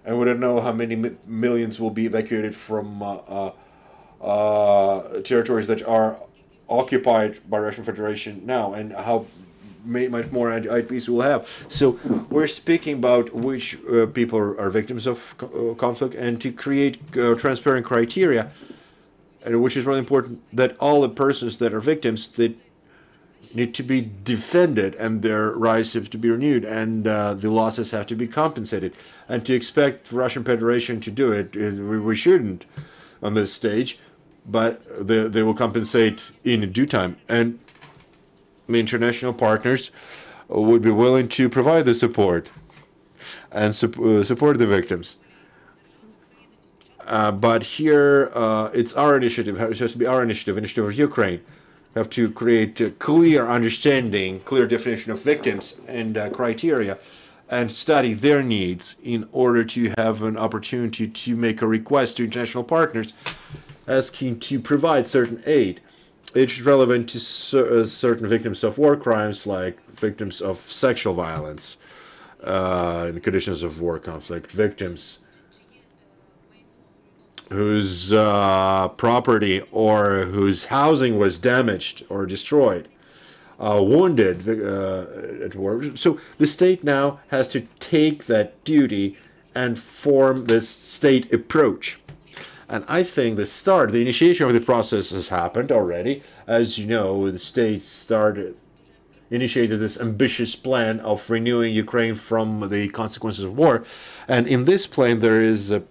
and we don't know how many mi millions will be evacuated from uh, uh, uh, territories that are occupied by Russian Federation now, and how much more IDPs will have. So we're speaking about which uh, people are, victims of co uh, conflict, and to create uh, transparent criteria, which is really important that all the persons that are victims that need to be defended and their rights have to be renewed and uh, the losses have to be compensated. And to expect Russian Federation to do it, we, we shouldn't on this stage, but they, they will compensate in due time. And international partners would be willing to provide the support and su uh, support the victims. Uh, but here, uh, it's our initiative. It has to be our initiative, initiative of Ukraine We have to create a clear understanding, clear definition of victims and uh, criteria, and study their needs in order to have an opportunity to make a request to international partners asking to provide certain aid. It's relevant to cer uh, certain victims of war crimes, like victims of sexual violence uh, in conditions of war conflict, victims whose uh, property or whose housing was damaged or destroyed, uh, wounded uh, at war. So the state now has to take that duty and form this state approach. And I think the start, the initiation of the process has happened already. As you know, the state started, initiated this ambitious plan of renewing Ukraine from the consequences of war. And in this plan, there is a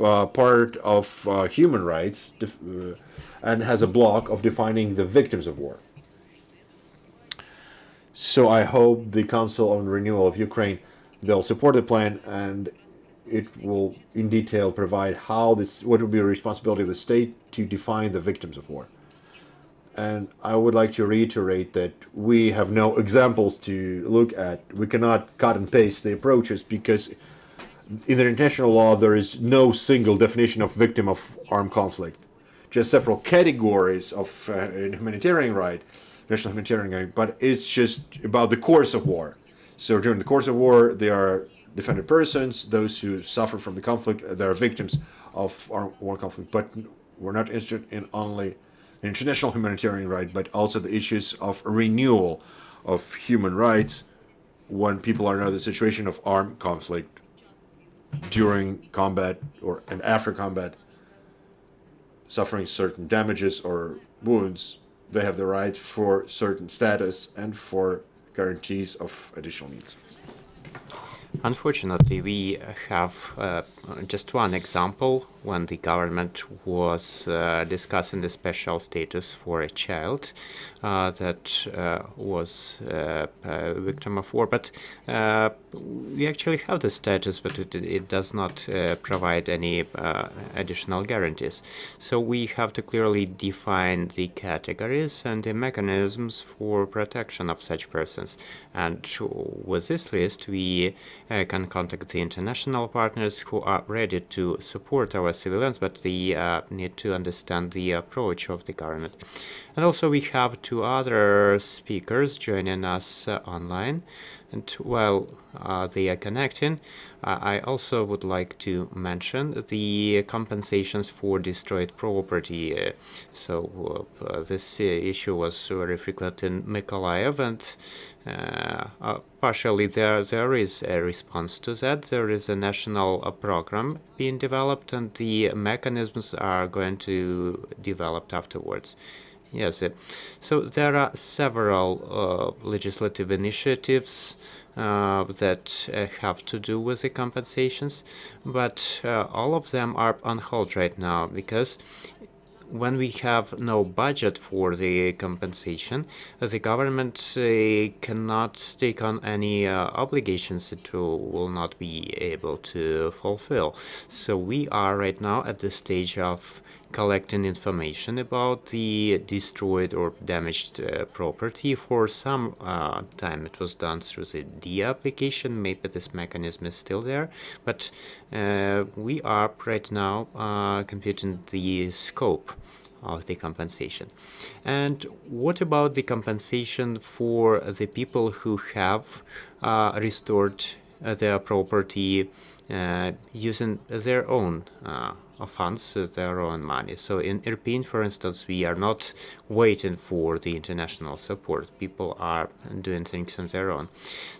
uh, part of uh, human rights uh, and has a block of defining the victims of war. So I hope the Council on Renewal of Ukraine they'll support the plan and it will in detail provide how this what will be the responsibility of the state to define the victims of war. And I would like to reiterate that we have no examples to look at. We cannot cut and paste the approaches because in the international law, there is no single definition of victim of armed conflict, just several categories of uh, humanitarian right, national humanitarian right, but it's just about the course of war. So during the course of war, there are defended persons, those who suffer from the conflict, uh, they are victims of war conflict. But we're not interested in only international humanitarian right, but also the issues of renewal of human rights when people are in a situation of armed conflict during combat or and after combat suffering certain damages or wounds, they have the right for certain status and for guarantees of additional needs. Unfortunately, we have uh, just one example when the government was uh, discussing the special status for a child uh, that uh, was uh, a victim of war. But uh, we actually have the status, but it, it does not provide any additional guarantees. So we have to clearly define the categories and the mechanisms for protection of such persons. And with this list, we can contact the international partners who are ready to support our civilians, but they uh, need to understand the approach of the government. And also we have two other speakers joining us uh, online. And while uh, they are connecting, uh, I also would like to mention the compensations for destroyed property. So uh, this issue was very frequent in Mykolaiv and partially there there is a response to that. There is a national program being developed and the mechanisms are going to develop afterwards. Yes, so there are several uh, legislative initiatives uh, that uh, have to do with the compensations, but uh, all of them are on hold right now because when we have no budget for the compensation, the government uh, cannot take on any uh, obligations it will not be able to fulfill. So we are right now at the stage of collecting information about the destroyed or damaged uh, property. For some uh, time it was done through the Diia application. Maybe this mechanism is still there, but uh, we are right now uh, computing the scope of the compensation. And what about the compensation for the people who have uh, restored uh, their property using their own uh, funds, their own money. So in Irpin, for instance, we are not waiting for the international support. People are doing things on their own.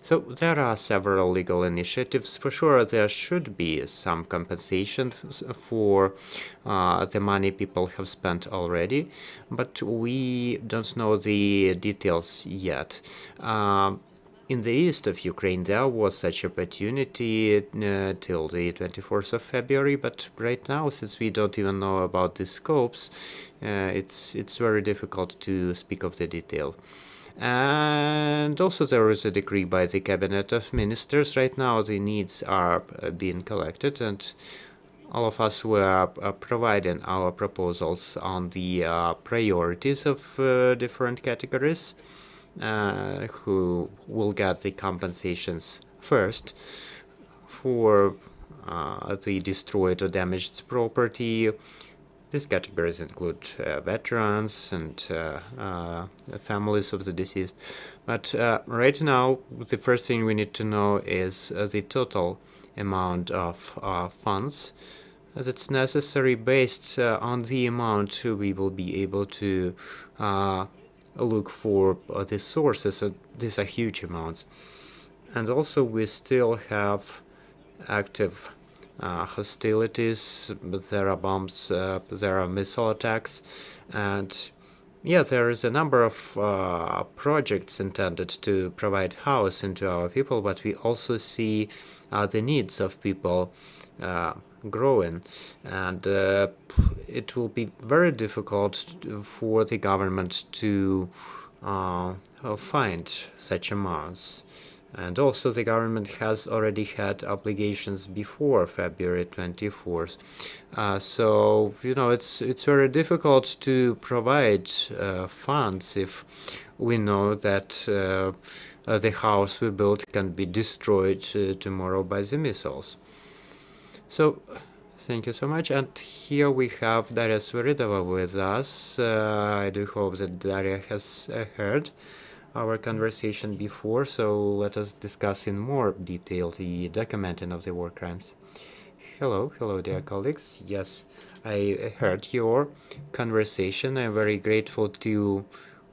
So there are several legal initiatives. For sure, there should be some compensation for uh, the money people have spent already, but we don't know the details yet. Uh, in the east of Ukraine, there was such opportunity uh, till the 24th of February, but right now, since we don't even know about the scopes, uh, it's it's very difficult to speak of the detail. And also, there is a decree by the Cabinet of Ministers. Right now, the needs are uh, being collected, and all of us were uh, providing our proposals on the uh, priorities of uh, different categories who will get the compensations first for uh, the destroyed or damaged property. These categories include uh, veterans and uh, uh, families of the deceased. But uh, right now, the first thing we need to know is the total amount of funds that's necessary based on the amount we will be able to look for uh, the sources. Uh, these are huge amounts. And also we still have active uh, hostilities, there are bombs, uh, there are missile attacks, and yeah, there is a number of uh, projects intended to provide housing to our people, but we also see uh, the needs of people growing, and uh, it will be very difficult for the government to uh, find such amounts. And also the government has already had obligations before February 24th. Uh, so, you know, it's, it's very difficult to provide uh, funds if we know that uh, uh the house we built can be destroyed uh, tomorrow by the missiles. So thank you so much. And here we have Darya Svyridova with us. Uh, I do hope that Darya has uh, heard our conversation before, so let us discuss in more detail the documenting of the war crimes. Hello, hello, dear colleagues. Yes, I heard your conversation. I'm very grateful to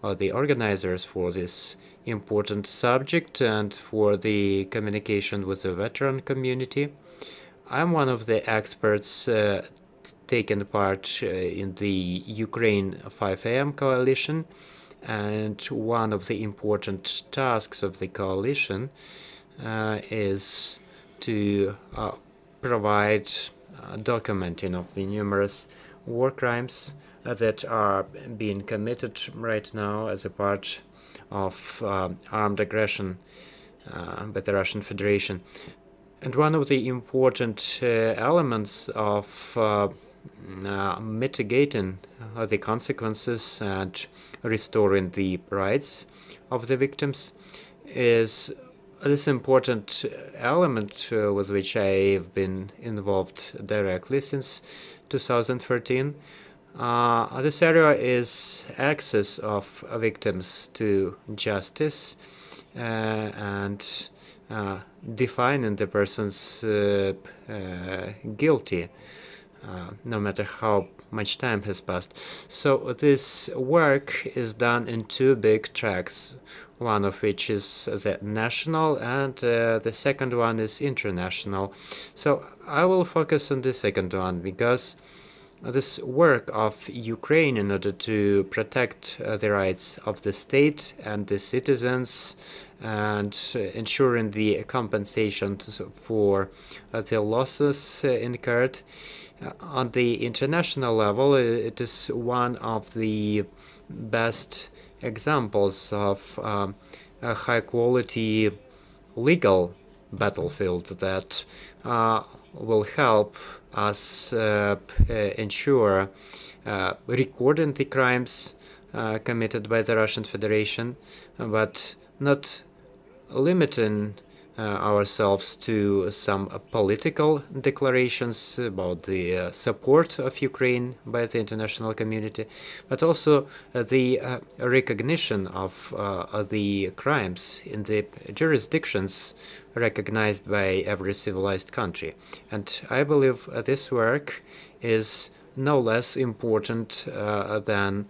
uh, the organizers for this important subject and for the communication with the veteran community. I'm one of the experts uh, taking part uh, in the Ukraine 5am coalition and one of the important tasks of the coalition uh, is to uh, provide uh, documenting of the numerous war crimes that are being committed right now as a part of um, armed aggression uh, by the Russian Federation. And one of the important uh, elements of uh, uh, mitigating the consequences and restoring the rights of the victims is this important element uh, with which I've been involved directly since 2013. Uh, this area is access of victims to justice uh, and uh, defining the person's uh, uh, guilty, no matter how much time has passed. So this work is done in two big tracks, one of which is the national and uh, the second one is international. So I will focus on the second one because this work of Ukraine in order to protect uh, the rights of the state and the citizens and uh, ensuring the compensation for uh, the losses uh, incurred. on the international level, it is one of the best examples of um, a high quality legal battlefield that uh, will help us uh, ensure recording the crimes committed by the Russian Federation, but not limiting uh, Uh, ourselves to some uh, political declarations about the uh, support of Ukraine by the international community, but also uh, the uh, recognition of the crimes in the jurisdictions recognized by every civilized country. And I believe this work is no less important than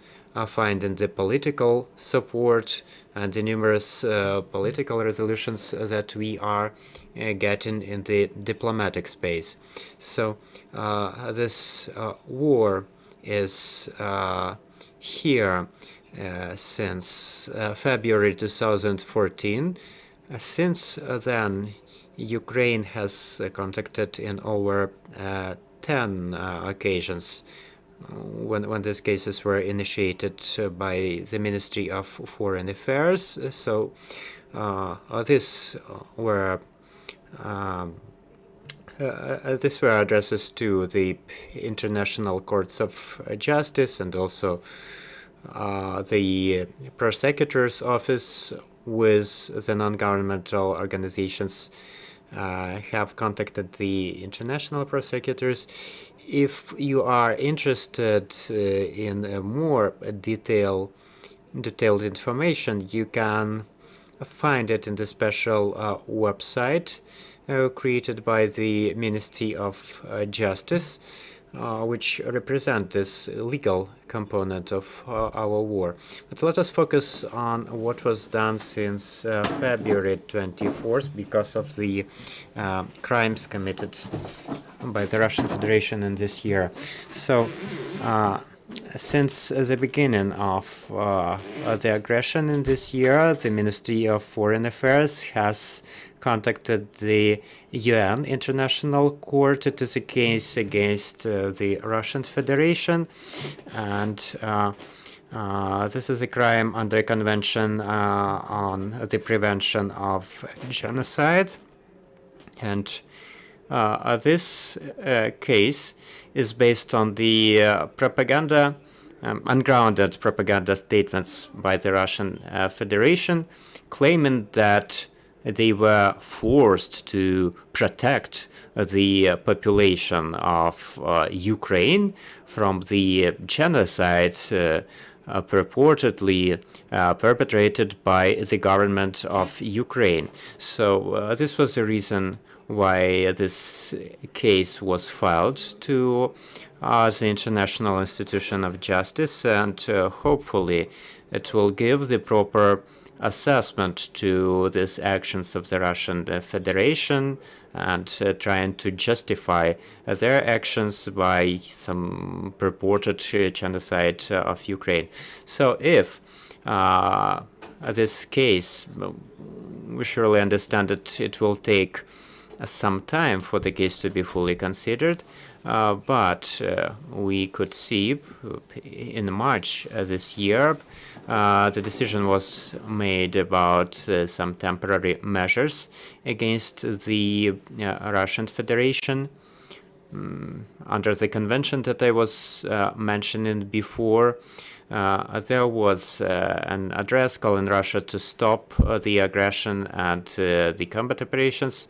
finding the political support and the numerous uh, political resolutions that we are uh, getting in the diplomatic space. So uh, this uh, war is uh, here uh, since February 2014. since then, Ukraine has contacted in over 10 occasions when, when these cases were initiated uh, by the Ministry of Foreign Affairs. So uh, these were um, uh, these were addresses to the international courts of justice and also uh, the prosecutor's office with the non-governmental organizations uh, have contacted the international prosecutors if you are interested uh, in more detail, detailed information, you can find it in the special uh, website uh, created by the Ministry of uh, Justice uh, which represent this legal component of uh, our war. But let us focus on what was done since uh, February 24th because of the uh, crimes committed by the Russian Federation in this year. So, uh, since the beginning of the aggression in this year, the Ministry of Foreign Affairs has contacted the UN International Court. It is a case against uh, the Russian Federation, and uh, uh, this is a crime under a convention uh, on the prevention of genocide. And uh, this case is based on the propaganda, um, ungrounded propaganda statements by the Russian Federation, claiming that they were forced to protect the population of uh, Ukraine from the genocide uh, uh, purportedly uh, perpetrated by the government of Ukraine. So uh, this was the reason why this case was filed to uh, the International Institution of Justice, and hopefully it will give the proper assessment to these actions of the Russian Federation and uh, trying to justify uh, their actions by some purported genocide uh, of Ukraine. So if uh, this case, we surely understand that it will take some time for the case to be fully considered, uh, but uh, we could see in March this year uh, the decision was made about uh, some temporary measures against the uh, Russian Federation um, under the convention that I was uh, mentioning before. Uh, there was an address calling Russia to stop the aggression and the combat operations.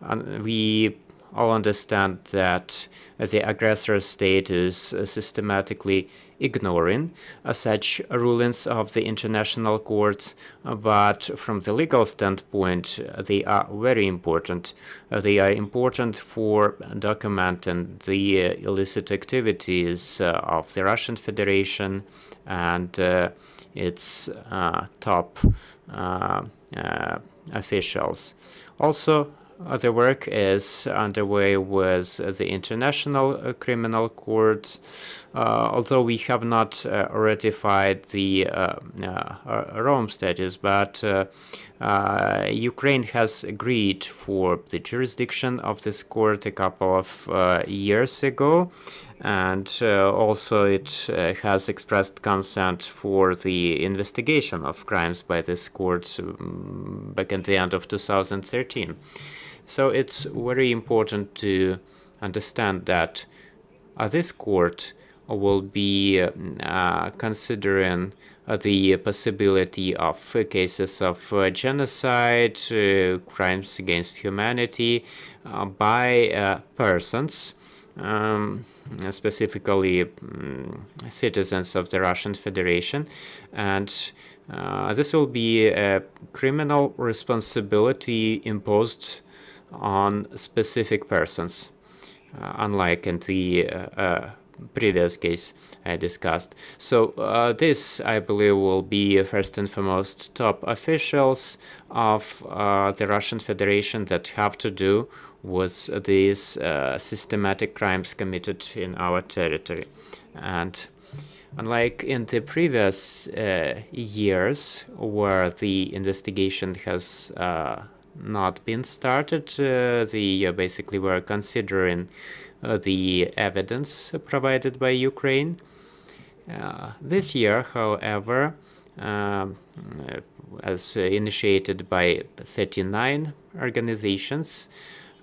And we all understand that the aggressor state is systematically ignoring uh, such rulings of the international courts, but from the legal standpoint, they are very important. Uh, they are important for documenting the uh, illicit activities uh, of the Russian Federation and uh, its uh, top officials. Also, the work is underway with the International Criminal Court, although we have not uh, ratified the uh, Rome Statute, but Ukraine has agreed for the jurisdiction of this court a couple of years ago, and uh, also it uh, has expressed consent for the investigation of crimes by this court um, back at the end of 2013. So it's very important to understand that uh, this court will be uh, considering uh, the possibility of cases of uh, genocide, uh, crimes against humanity by persons um, specifically um, citizens of the Russian Federation. And uh, this will be a criminal responsibility imposed on specific persons, uh, unlike in the uh, uh previous case I discussed. So uh, this, I believe, will be first and foremost top officials of uh, the Russian Federation that have to do with these uh, systematic crimes committed in our territory. And unlike in the previous uh, years, where the investigation has uh, not been started, uh, the uh, basically were considering uh, the evidence provided by Ukraine. this year, however, um, as initiated by 39 organizations,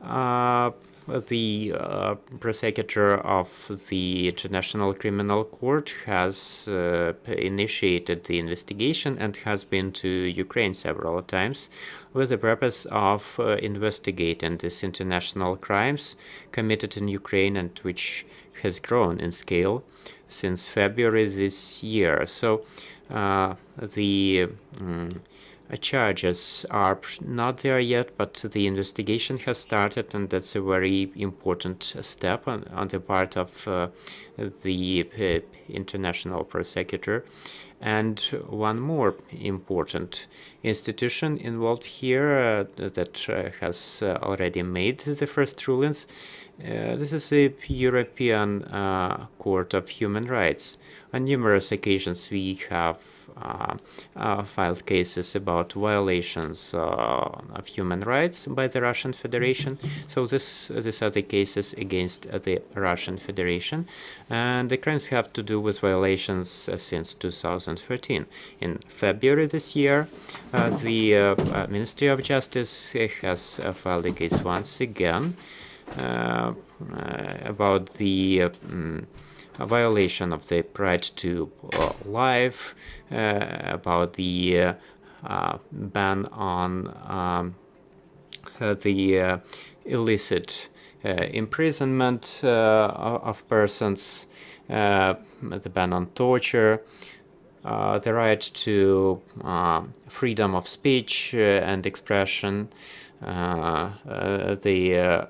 uh, the uh, prosecutor of the International Criminal Court has uh, initiated the investigation and has been to Ukraine several times with the purpose of uh, investigating these international crimes committed in Ukraine and which has grown in scale since February this year. So the um, charges are not there yet, but the investigation has started, and that's a very important step on, on the part of uh, the uh, international prosecutor. And one more important institution involved here uh, that uh, has uh, already made the first rulings. Uh, this is the European Court of Human Rights. On numerous occasions, we have uh, uh, filed cases about violations uh, of human rights by the Russian Federation. So this these are the cases against the Russian Federation, and the crimes have to do with violations since 2013. In February this year, the Ministry of Justice has filed a case once again about the um, a violation of the right to uh, life, uh, about the uh, uh ban on um, uh, the uh, illicit imprisonment of persons, the ban on torture, the right to freedom of speech and expression, the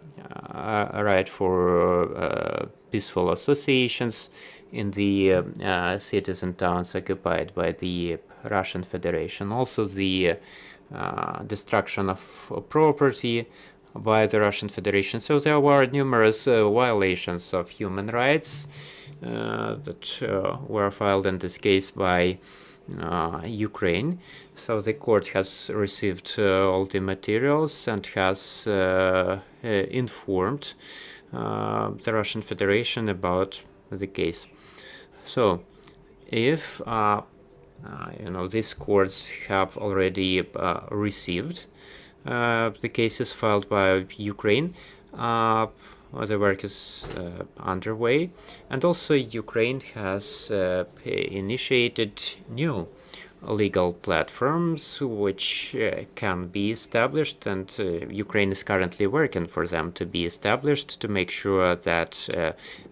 right for peaceful associations in the uh, uh, cities and towns occupied by the Russian Federation. Also, the uh, destruction of property by the Russian Federation. So there were numerous uh, violations of human rights uh, that uh, were filed in this case by Ukraine. So the court has received all the materials and has informed uh, the Russian Federation about the case. So, if uh, uh, you know these courts have already received the cases filed by Ukraine, the work is uh, underway and also Ukraine has uh, initiated new legal platforms which uh, can be established and uh, Ukraine is currently working for them to be established to make sure that uh,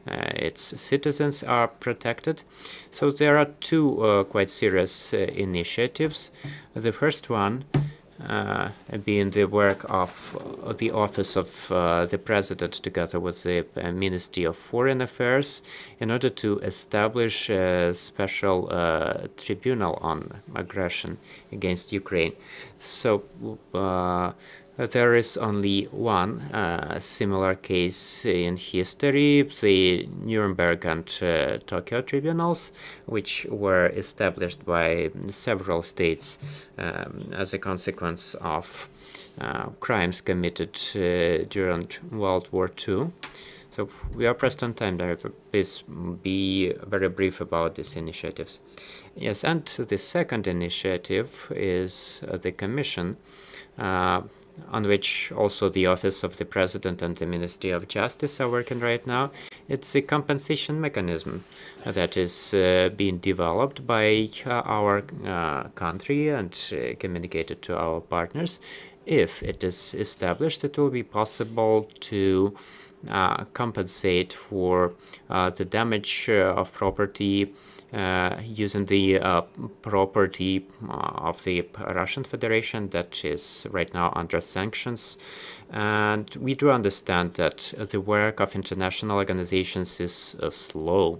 uh its citizens are protected. So there are two uh, quite serious uh, initiatives. The first one being the work of uh, the Office of uh, the President together with the uh, Ministry of Foreign Affairs in order to establish a special uh, tribunal on aggression against Ukraine. So uh, there is only one uh, similar case in history, the Nuremberg and uh, Tokyo tribunals, which were established by several states um, as a consequence of uh, crimes committed uh, during World War II. So we are pressed on time, Director. Please be very brief about these initiatives. Yes, and the second initiative is the Commission uh, on which also the Office of the President and the Ministry of Justice are working right now. It's a compensation mechanism that is uh, being developed by uh, our uh, country and uh, communicated to our partners. If it is established, it will be possible to compensate for the damage of property using the uh, property uh, of the Russian Federation that is right now under sanctions. And we do understand that the work of international organizations is slow.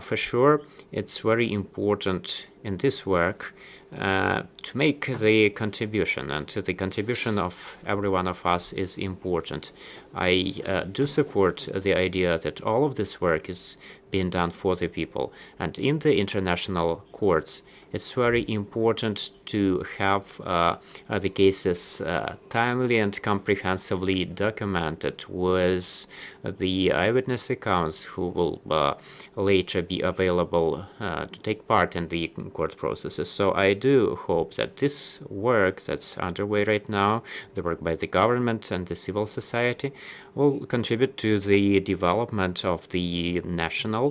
for sure, it's very important in this work uh, to make the contribution, and the contribution of every one of us is important. I uh, do support the idea that all of this work is being done for the people. And in the international courts, it's very important to have uh, the cases uh, timely and comprehensively documented with the eyewitness accounts who will uh, later be available uh, to take part in the court processes. So I do hope that this work that's underway right now, the work by the government and the civil society, will contribute to the development of the national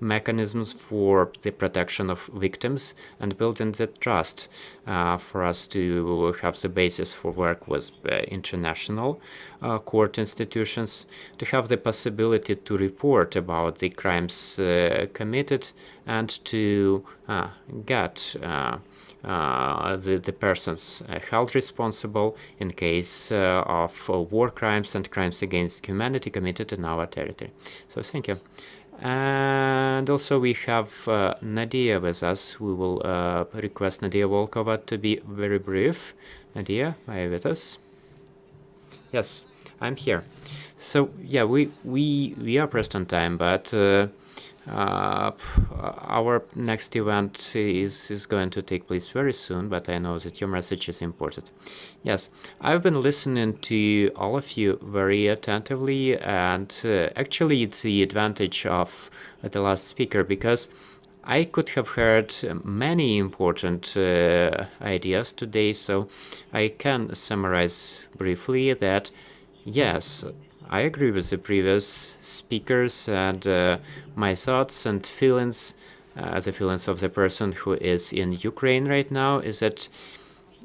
mechanisms for the protection of victims and building the trust uh, for us to have the basis for work with uh, international uh, court institutions, to have the possibility to report about the crimes uh, committed and to uh, get uh, the, the persons held responsible in case of war crimes and crimes against humanity committed in our territory. So thank you. And also we have uh, Nadia with us. We will uh, request Nadia Volkova to be very brief. Nadia, are you with us? Yes, I'm here. So yeah, we we we are pressed on time, but uh, uh, our next event is, is going to take place very soon, but I know that your message is important. Yes, I've been listening to all of you very attentively, and uh, actually, it's the advantage of the last speaker because I could have heard many important uh, ideas today, so I can summarize briefly that yes, I agree with the previous speakers and uh, my thoughts and feelings, uh, the feelings of the person who is in Ukraine right now is that,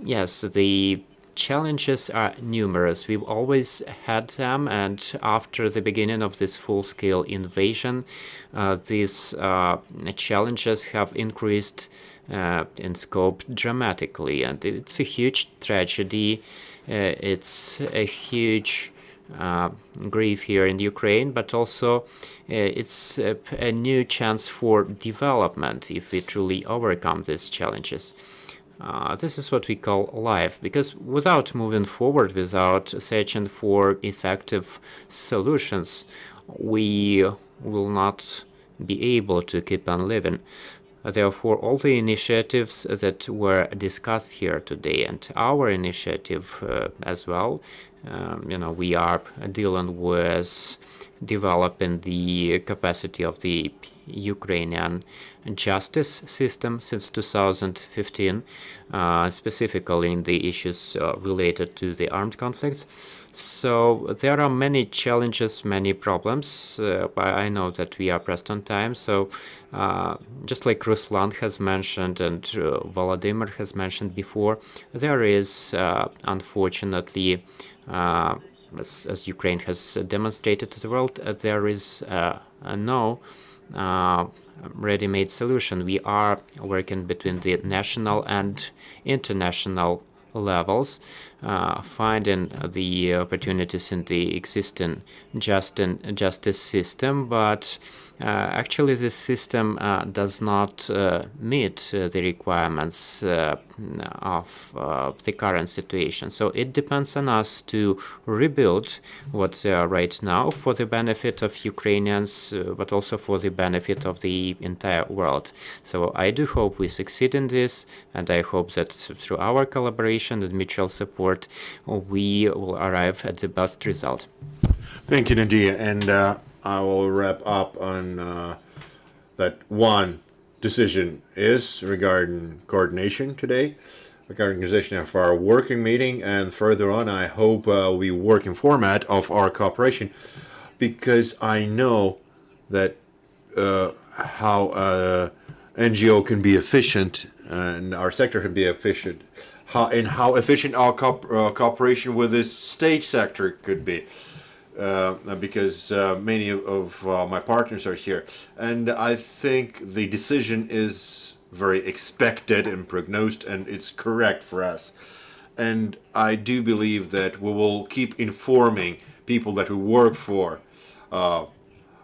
yes, the challenges are numerous. We've always had them, and after the beginning of this full-scale invasion, uh, these uh, challenges have increased uh, in scope dramatically, and it's a huge tragedy. Uh, it's a huge uh, grief here in Ukraine, but also uh, it's a, a, new chance for development if we truly overcome these challenges. Uh, this is what we call life, because without moving forward, without searching for effective solutions, we will not be able to keep on living. Therefore, all the initiatives that were discussed here today and our initiative uh, as well, um, you know, we are dealing with developing the capacity of the Ukrainian justice system since 2015, uh, specifically in the issues uh, related to the armed conflicts. So there are many challenges, many problems. Uh, I know that we are pressed on time. So uh, just like Ruslan has mentioned and uh, Volodymyr has mentioned before, there is uh, unfortunately, uh, as, as, Ukraine has demonstrated to the world, uh, there is no ready-made solution. We are working between the national and international levels, uh, finding the opportunities in the existing just justice system, but uh, actually this system uh, does not uh, meet uh, the requirements uh, of the current situation. So it depends on us to rebuild what's right now for the benefit of Ukrainians, but also for the benefit of the entire world. So I do hope we succeed in this, and I hope that through our collaboration and mutual support, we will arrive at the best result. Thank you, Nadia. And uh, I will wrap up on uh, that one decision is regarding coordination today. Regarding organization of our working meeting, and further on, I hope uh, we work in format of our cooperation, because I know that uh, how uh, NGO can be efficient and our sector can be efficient, how and how efficient our co- uh, cooperation with this state sector could be. Uh, because uh, many of, uh, my partners are here, and I think the decision is very expected and prognosed, and it's correct for us. And I do believe that we will keep informing people that we work for uh,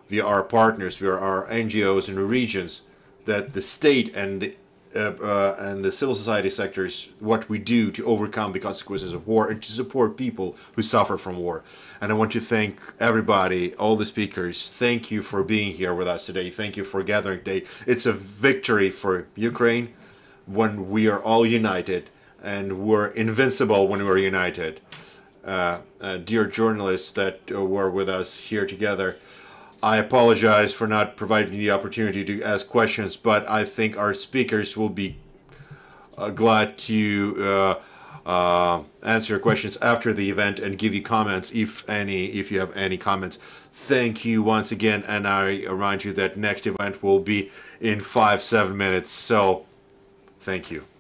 via our partners, via our NGOs in the regions, that the state and the uh, uh, and the civil society sectors, what we do to overcome the consequences of war and to support people who suffer from war. And I want to thank everybody, all the speakers. Thank you for being here with us today. Thank you for gathering today. It's a victory for Ukraine when we are all united, and we're invincible when we're united uh, uh, dear journalists that were with us here together. I apologize for not providing the opportunity to ask questions, but I think our speakers will be uh, glad to uh, uh, answer questions after the event and give you comments if any, if you have any comments. Thank you once again, and I remind you that next event will be in five seven minutes. So, thank you.